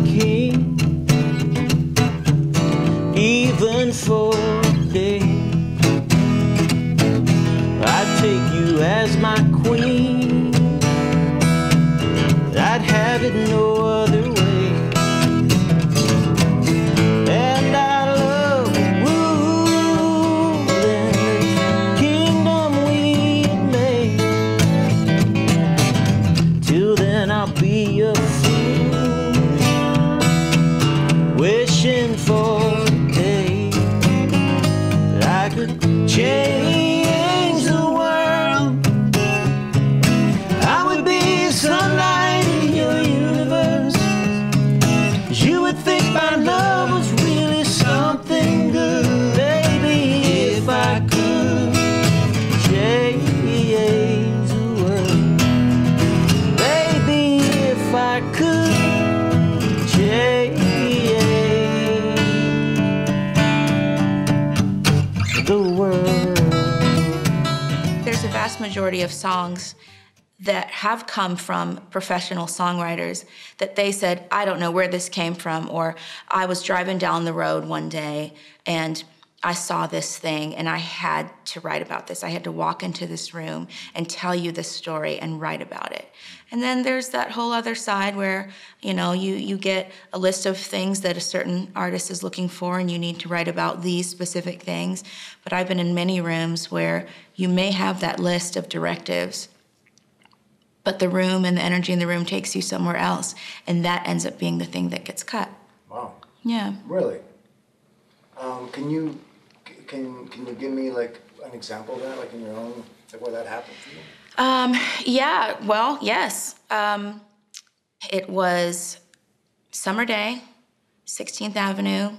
majority of songs that have come from professional songwriters that they said, I don't know where this came from, or I was driving down the road one day and I saw this thing and I had to write about this. I had to walk into this room and tell you this story and write about it. And then there's that whole other side where, you know, you, you get a list of things that a certain artist is looking for and you need to write about these specific things. But I've been in many rooms where you may have that list of directives, but the room and the energy in the room takes you somewhere else. And that ends up being the thing that gets cut. Wow. Yeah. Really? Um, can you can can you give me like an example of that, like in your own, like where that happened for you? Um, yeah, well, yes. Um, it was summer day, 16th Avenue,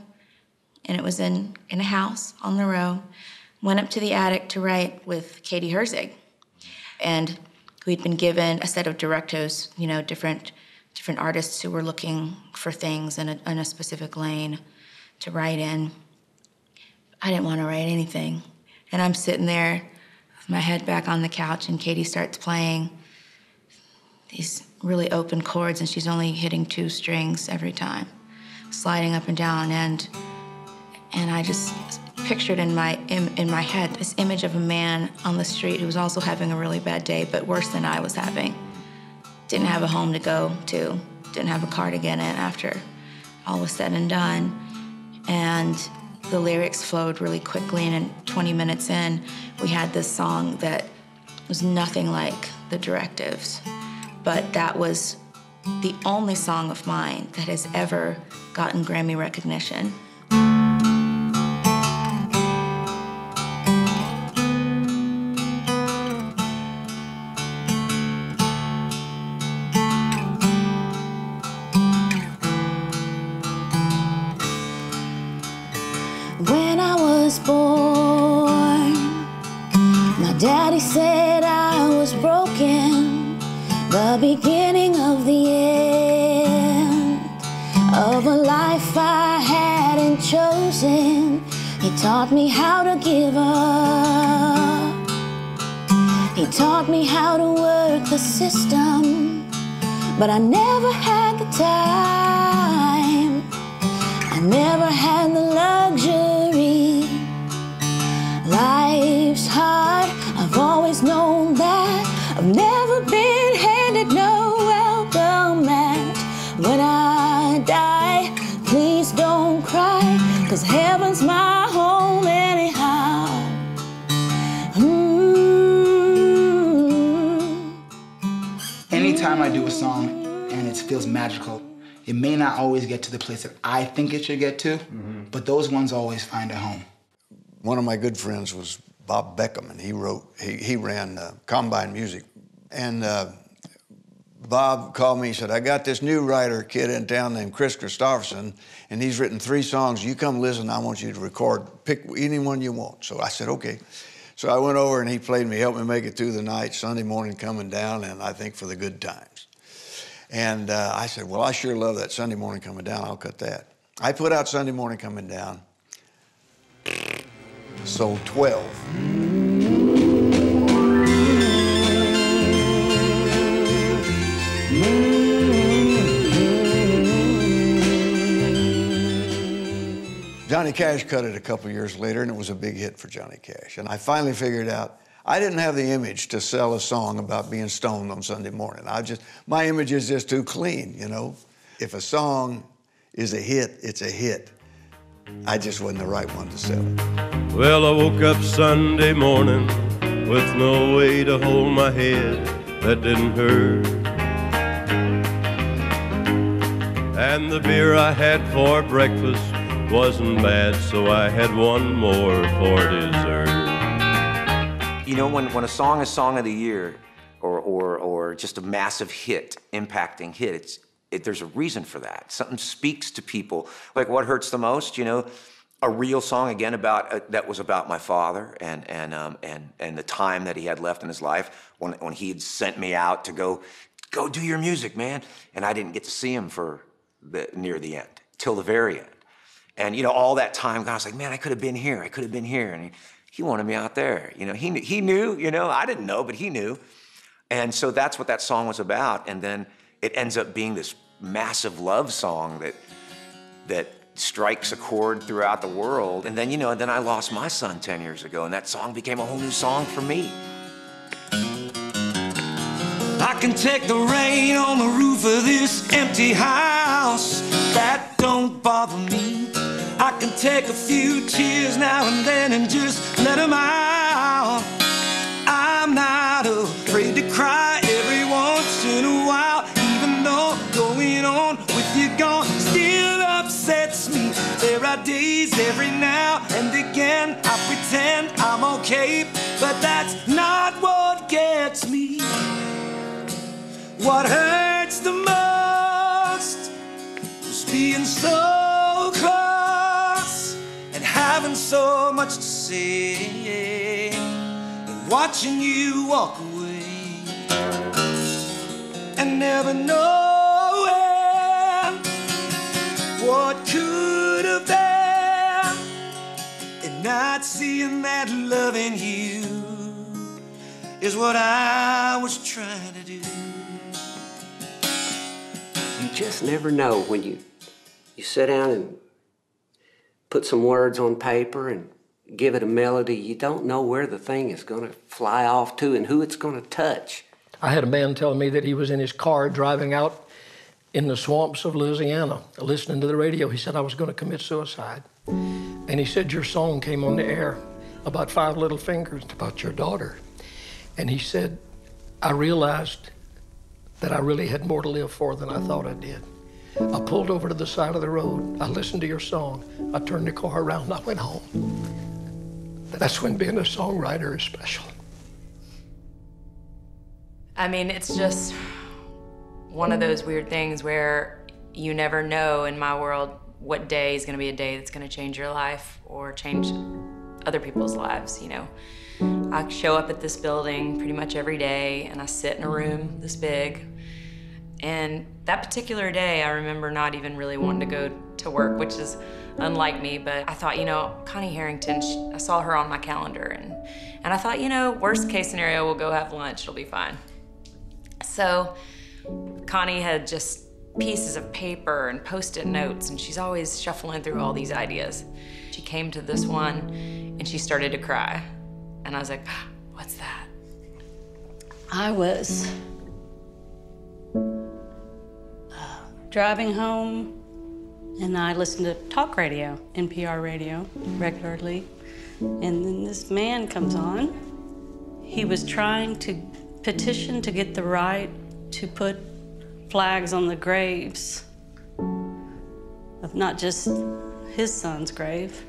and it was in, in a house on the row. Went up to the attic to write with Katie Herzig. And we'd been given a set of directives, you know, different different artists who were looking for things in a, in a specific lane to write in. I didn't want to write anything. And I'm sitting there with my head back on the couch, and Katie starts playing these really open chords, and she's only hitting two strings every time, sliding up and down. And and I just pictured in my in, in my head this image of a man on the street who was also having a really bad day, but worse than I was having. Didn't have a home to go to, didn't have a car to get in after all was said and done. And the lyrics flowed really quickly, and in 20 minutes in, we had this song that was nothing like the directives. But that was the only song of mine that has ever gotten Grammy recognition. Think it should get to, but those ones always find a home. One of my good friends was Bob Beckham, and he wrote, he, he ran uh, Combine Music. And uh, Bob called me and said, I got this new writer kid in town named Kris Kristofferson, and he's written three songs. You come listen, I want you to record, pick any one you want. So I said, okay. So I went over and he played me, helped me make it through the night, Sunday morning coming down, and I think for the good times. And uh, I said, well, I sure love that Sunday morning coming down, I'll cut that. I put out Sunday morning coming down, sold 12. Johnny Cash cut it a couple years later, and it was a big hit for Johnny Cash. And I finally figured out I didn't have the image to sell a song about being stoned on Sunday morning. I just my image is just too clean, you know. If a song is a hit, it's a hit. I just wasn't the right one to sell it. Well, I woke up Sunday morning with no way to hold my head that didn't hurt. And the beer I had for breakfast wasn't bad, so I had one more for dessert. You know, when, when a song is Song of the Year or, or, or just a massive hit, impacting hit, it's, it, there's a reason for that. Something speaks to people. Like what hurts the most, you know, a real song again about uh, that was about my father and and um, and and the time that he had left in his life when when he had sent me out to go go do your music, man, and I didn't get to see him for the near the end till the very end. And you know, all that time, I was like, man, I could have been here. I could have been here. And he, he wanted me out there. You know, he, he knew, you know, I didn't know, but he knew. And so that's what that song was about. And then it ends up being this massive love song that, that strikes a chord throughout the world. And then, you know, then I lost my son 10 years ago, and that song became a whole new song for me. I can take the rain on the roof of this empty house. That don't bother me. I can take a few tears now and then and just let them out. Every now and again I pretend I'm okay, but that's not what gets me. What hurts the most is being so close and having so much to say and watching you walk away and never knowing not seeing that love in you is what I was trying to do. You just never know when you you sit down and put some words on paper and give it a melody. You don't know where the thing is going to fly off to and who it's going to touch. I had a man telling me that he was in his car driving out in the swamps of Louisiana, listening to the radio. He said, I was going to commit suicide. And he said, Your song came on the air about Five Little Fingers, about your daughter. And he said, I realized that I really had more to live for than I thought I did. I pulled over to the side of the road. I listened to your song. I turned the car around I went home. That's when being a songwriter is special. I mean, it's just one of those weird things where you never know in my world what day is going to be a day that's going to change your life or change other people's lives, you know. I show up at this building pretty much every day and I sit in a room this big. And that particular day, I remember not even really wanting to go to work, which is unlike me, but I thought, you know, Connie Harrington, she, I saw her on my calendar and, and I thought, you know, worst case scenario, we'll go have lunch, it'll be fine. So Connie had just pieces of paper and post-it notes and she's always shuffling through all these ideas. She came to this one and she started to cry. And I was like, what's that? I was uh, driving home and I listened to talk radio, NPR radio, regularly. And then this man comes on. He was trying to petition to get the right to put flags on the graves of not just his son's grave,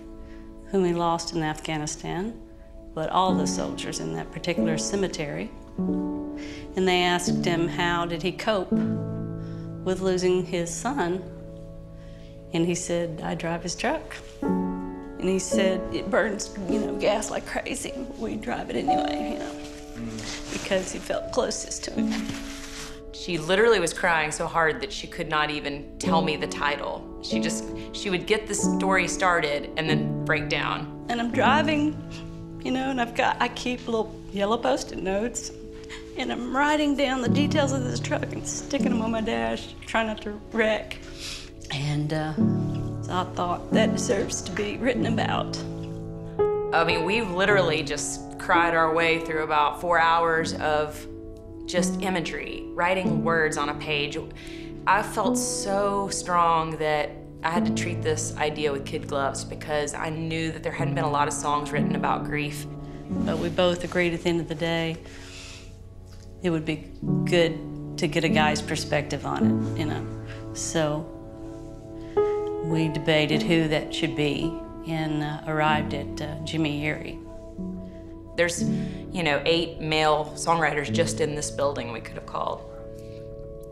whom he lost in Afghanistan, but all the soldiers in that particular cemetery. And they asked him how did he cope with losing his son. And he said, I drive his truck. And he said, it burns, you know, gas like crazy. We drive it anyway, you know, because he felt closest to him. She literally was crying so hard that she could not even tell me the title. She just, she would get the story started and then break down. And I'm driving, you know, and I've got, I keep little yellow post-it notes. And I'm writing down the details of this truck and sticking them on my dash, trying not to wreck. And uh, so I thought that deserves to be written about. I mean, we've literally just cried our way through about four hours of just imagery, writing words on a page. I felt so strong that I had to treat this idea with kid gloves because I knew that there hadn't been a lot of songs written about grief. But we both agreed at the end of the day it would be good to get a guy's perspective on it, you know. So we debated who that should be and uh, arrived at uh, Jimmy Yeary. There's, you know, eight male songwriters just in this building we could have called.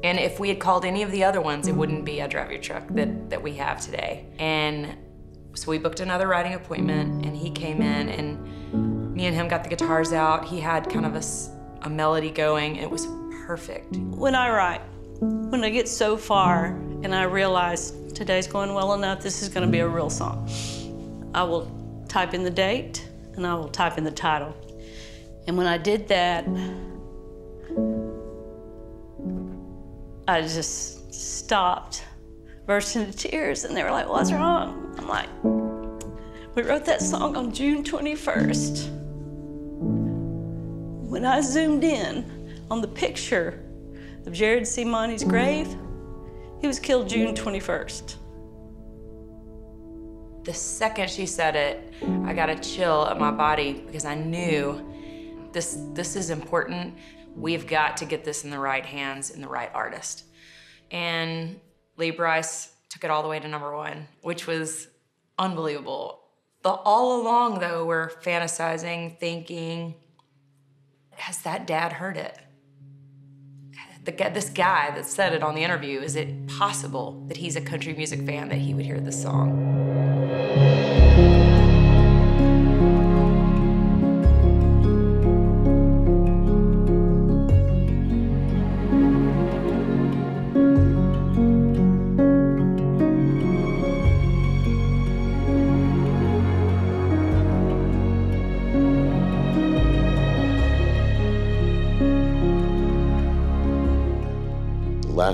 And if we had called any of the other ones, it wouldn't be I Drive Your Truck that, that we have today. And so we booked another writing appointment, and he came in, and me and him got the guitars out. He had kind of a, a melody going, it was perfect. When I write, when I get so far and I realize today's going well enough, this is going to be a real song, I will type in the date and I will type in the title. And when I did that, I just stopped, burst into tears, and they were like, What's wrong? I'm like, We wrote that song on June 21st. When I zoomed in on the picture of Jared C. Monti's grave, he was killed June 21st. The second she said it, I got a chill at my body because I knew this, this is important. We've got to get this in the right hands in the right artist. And Lee Brice took it all the way to number one, which was unbelievable. The, all along, though, we're fantasizing, thinking, has that dad heard it? The, this guy that said it on the interview, is it possible that he's a country music fan that he would hear this song?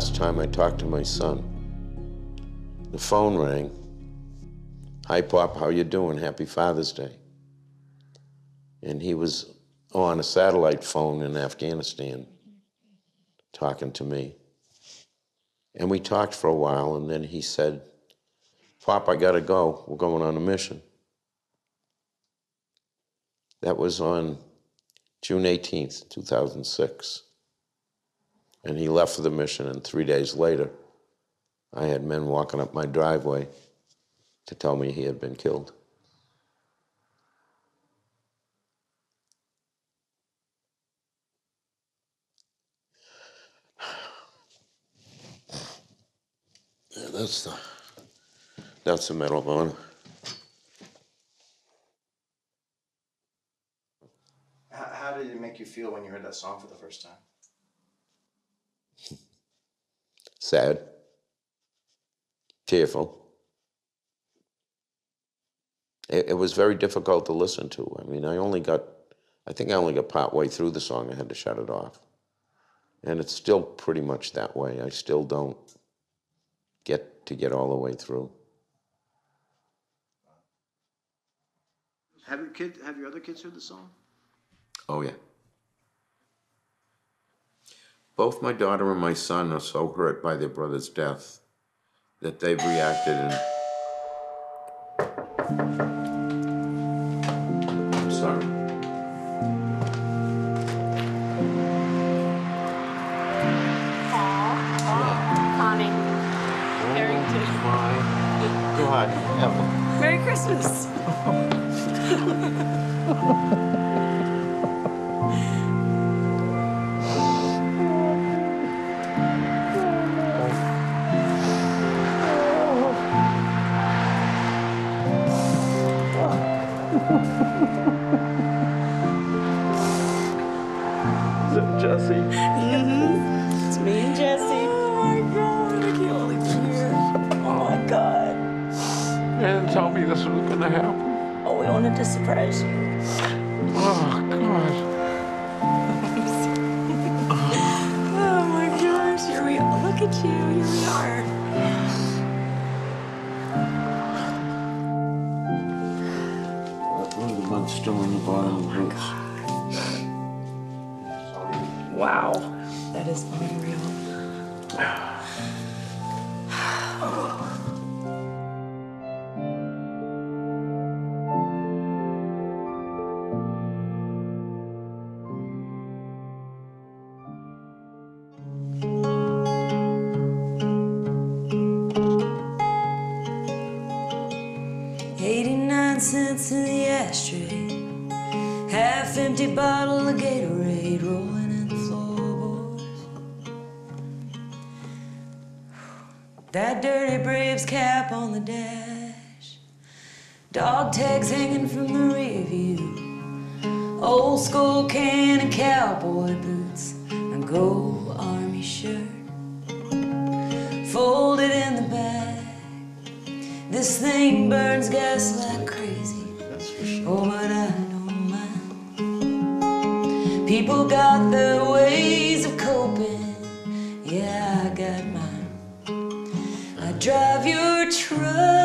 Last time I talked to my son, the phone rang. Hi, Pop, how you doing? Happy Father's Day. And he was on a satellite phone in Afghanistan talking to me. And we talked for a while, and then he said, Pop, I gotta go. We're going on a mission. That was on June 18th, 2006. And he left for the mission, and three days later, I had men walking up my driveway to tell me he had been killed. Yeah, that's the that's the Medal of Honor. How, how did it make you feel when you heard that song for the first time? Sad, tearful. It, it was very difficult to listen to. I mean, I only got, I think I only got part way through the song. I had to shut it off. And it's still pretty much that way. I still don't get to get all the way through. Have your kid, have your other kids heard the song? Oh, yeah. Both my daughter and my son are so hurt by their brother's death that they've reacted in. That dirty Braves cap on the dash. Dog tags hanging from the review. Old school can of cowboy boots. And gold army shirt. Folded in the bag. This thing burns gas like crazy. Oh, but I don't mind. People got their way. trust.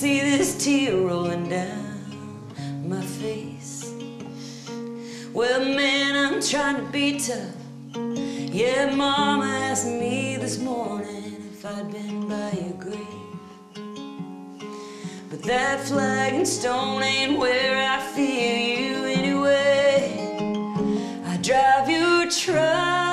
see this tear rolling down my face. Well, man, I'm trying to be tough. Yeah, Mama asked me this morning if I'd been by your grave. But that flag and stone ain't where I feel you anyway. I drive your truck.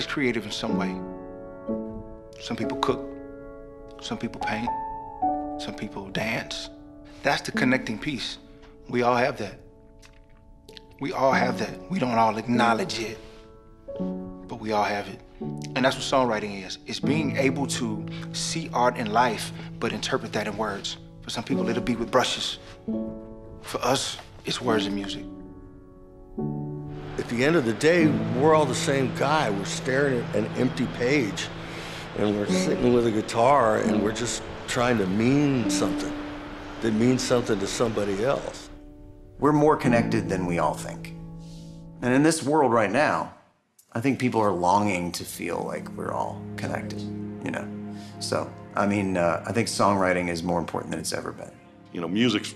Everybody's creative in some way. Some people cook, some people paint, some people dance. That's the connecting piece. We all have that. We all have that. We don't all acknowledge it, but we all have it. And that's what songwriting is. It's being able to see art in life, but interpret that in words. For some people, it'll be with brushes. For us, it's words and music at the end of the day, we're all the same guy. We're staring at an empty page and we're sitting with a guitar and we're just trying to mean something that means something to somebody else. We're more connected than we all think. And in this world right now, I think people are longing to feel like we're all connected, you know? So, I mean, uh, I think songwriting is more important than it's ever been. You know, music's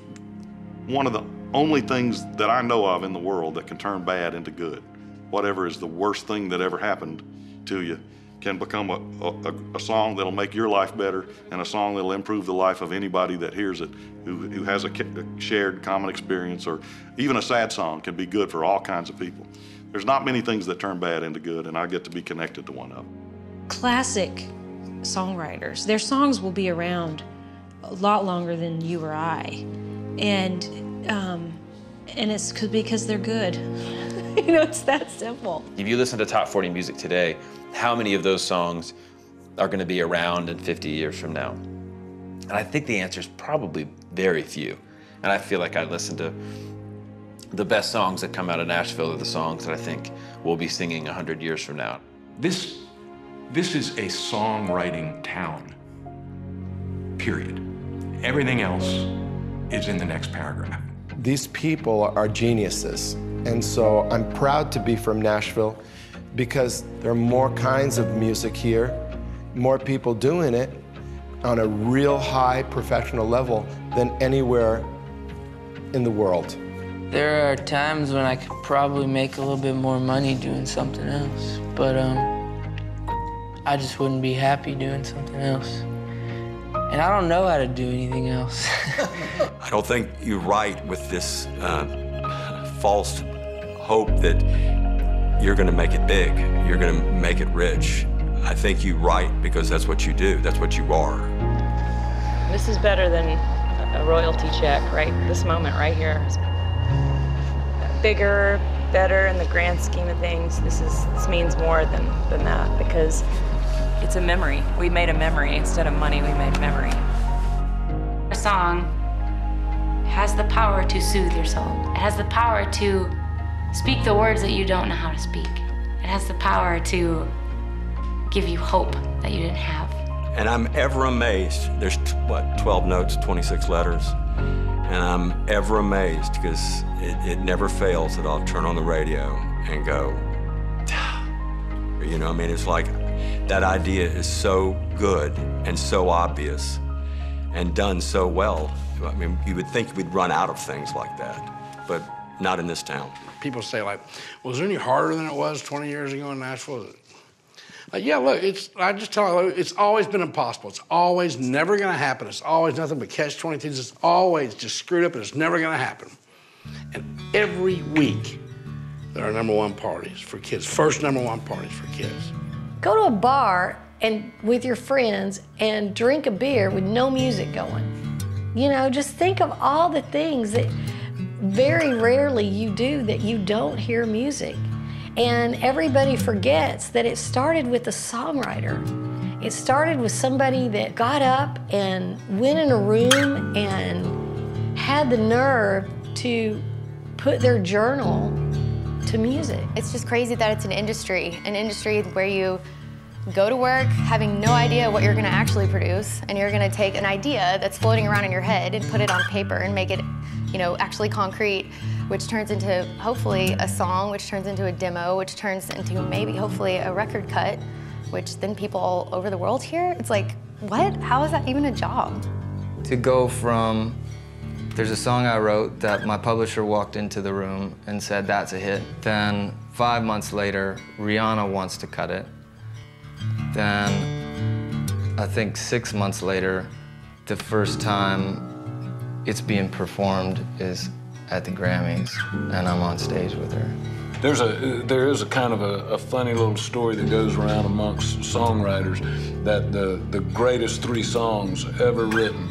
one of the only things that I know of in the world that can turn bad into good. Whatever is the worst thing that ever happened to you can become a, a, a song that'll make your life better and a song that'll improve the life of anybody that hears it who, who has a, a shared common experience or even a sad song can be good for all kinds of people. There's not many things that turn bad into good, and I get to be connected to one of them. Classic songwriters, their songs will be around a lot longer than you or I. And um, and it's because they're good. you know, it's that simple. If you listen to top 40 music today, how many of those songs are going to be around in 50 years from now? And I think the answer is probably very few. And I feel like I listen to the best songs that come out of Nashville are the songs that I think we'll be singing 100 years from now. This, this is a songwriting town, period. Everything else is in the next paragraph. These people are geniuses. And so I'm proud to be from Nashville because there are more kinds of music here, more people doing it on a real high professional level than anywhere in the world. There are times when I could probably make a little bit more money doing something else, but um, I just wouldn't be happy doing something else. And I don't know how to do anything else. I don't think you write with this uh, false hope that you're going to make it big, you're going to make it rich. I think you write because that's what you do, that's what you are. This is better than a royalty check, right? This moment right here is bigger, better in the grand scheme of things. This is this means more than than that because it's a memory. We made a memory instead of money. We made memory. A song has the power to soothe your soul. It has the power to speak the words that you don't know how to speak. It has the power to give you hope that you didn't have. And I'm ever amazed. There's, t- what, 12 notes, 26 letters. And I'm ever amazed because it, it never fails that I'll turn on the radio and go, you know, I mean, it's like that idea is so good and so obvious and done so well. I mean, you would think we'd run out of things like that, but not in this town. People say like, "Was it any harder than it was 20 years ago in Nashville?" Like, yeah, look, it's. I just tell you, it's always been impossible. It's always never going to happen. It's always nothing but catch 22s. It's always just screwed up, and it's never going to happen. And every week, there are number one parties for kids. First number one parties for kids. Go to a bar and with your friends and drink a beer with no music going. You know, just think of all the things that very rarely you do that you don't hear music. And everybody forgets that it started with a songwriter. It started with somebody that got up and went in a room and had the nerve to put their journal to music. It's just crazy that it's an industry, an industry where you go to work having no idea what you're going to actually produce, and you're going to take an idea that's floating around in your head and put it on paper and make it, you know, actually concrete, which turns into hopefully a song, which turns into a demo, which turns into maybe hopefully a record cut, which then people all over the world hear. It's like, what? How is that even a job? to go from there's a song I wrote that my publisher walked into the room and said that's a hit. Then five months later, Rihanna wants to cut it. Then I think six months later, the first time it's being performed is at the Grammys, and I'm on stage with her. There's a there is a kind of a, a funny little story that goes around amongst songwriters that the the greatest three songs ever written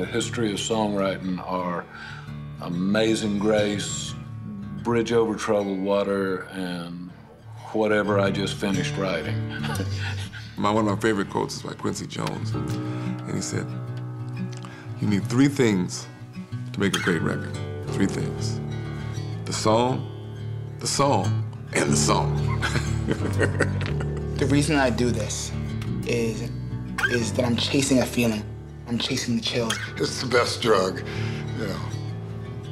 the history of songwriting are Amazing Grace, Bridge Over Troubled Water, and whatever I just finished writing. My, one of my favorite quotes is by Quincy Jones. And he said, You need three things to make a great record. Three things the song, the song, and the song. The reason I do this is is that I'm chasing a feeling. I'm chasing the chills. It's the best drug, you know,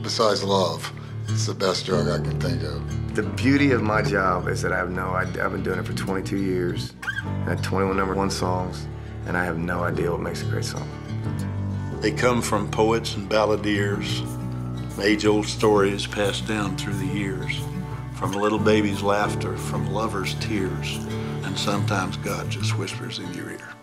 besides love. It's the best drug I can think of. The beauty of my job is that I have no idea. I've been doing it for 22 years. I had 21 number one songs, and I have no idea what makes a great song. They come from poets and balladeers, age-old stories passed down through the years, from a little baby's laughter, from lovers' tears, and sometimes God just whispers in your ear.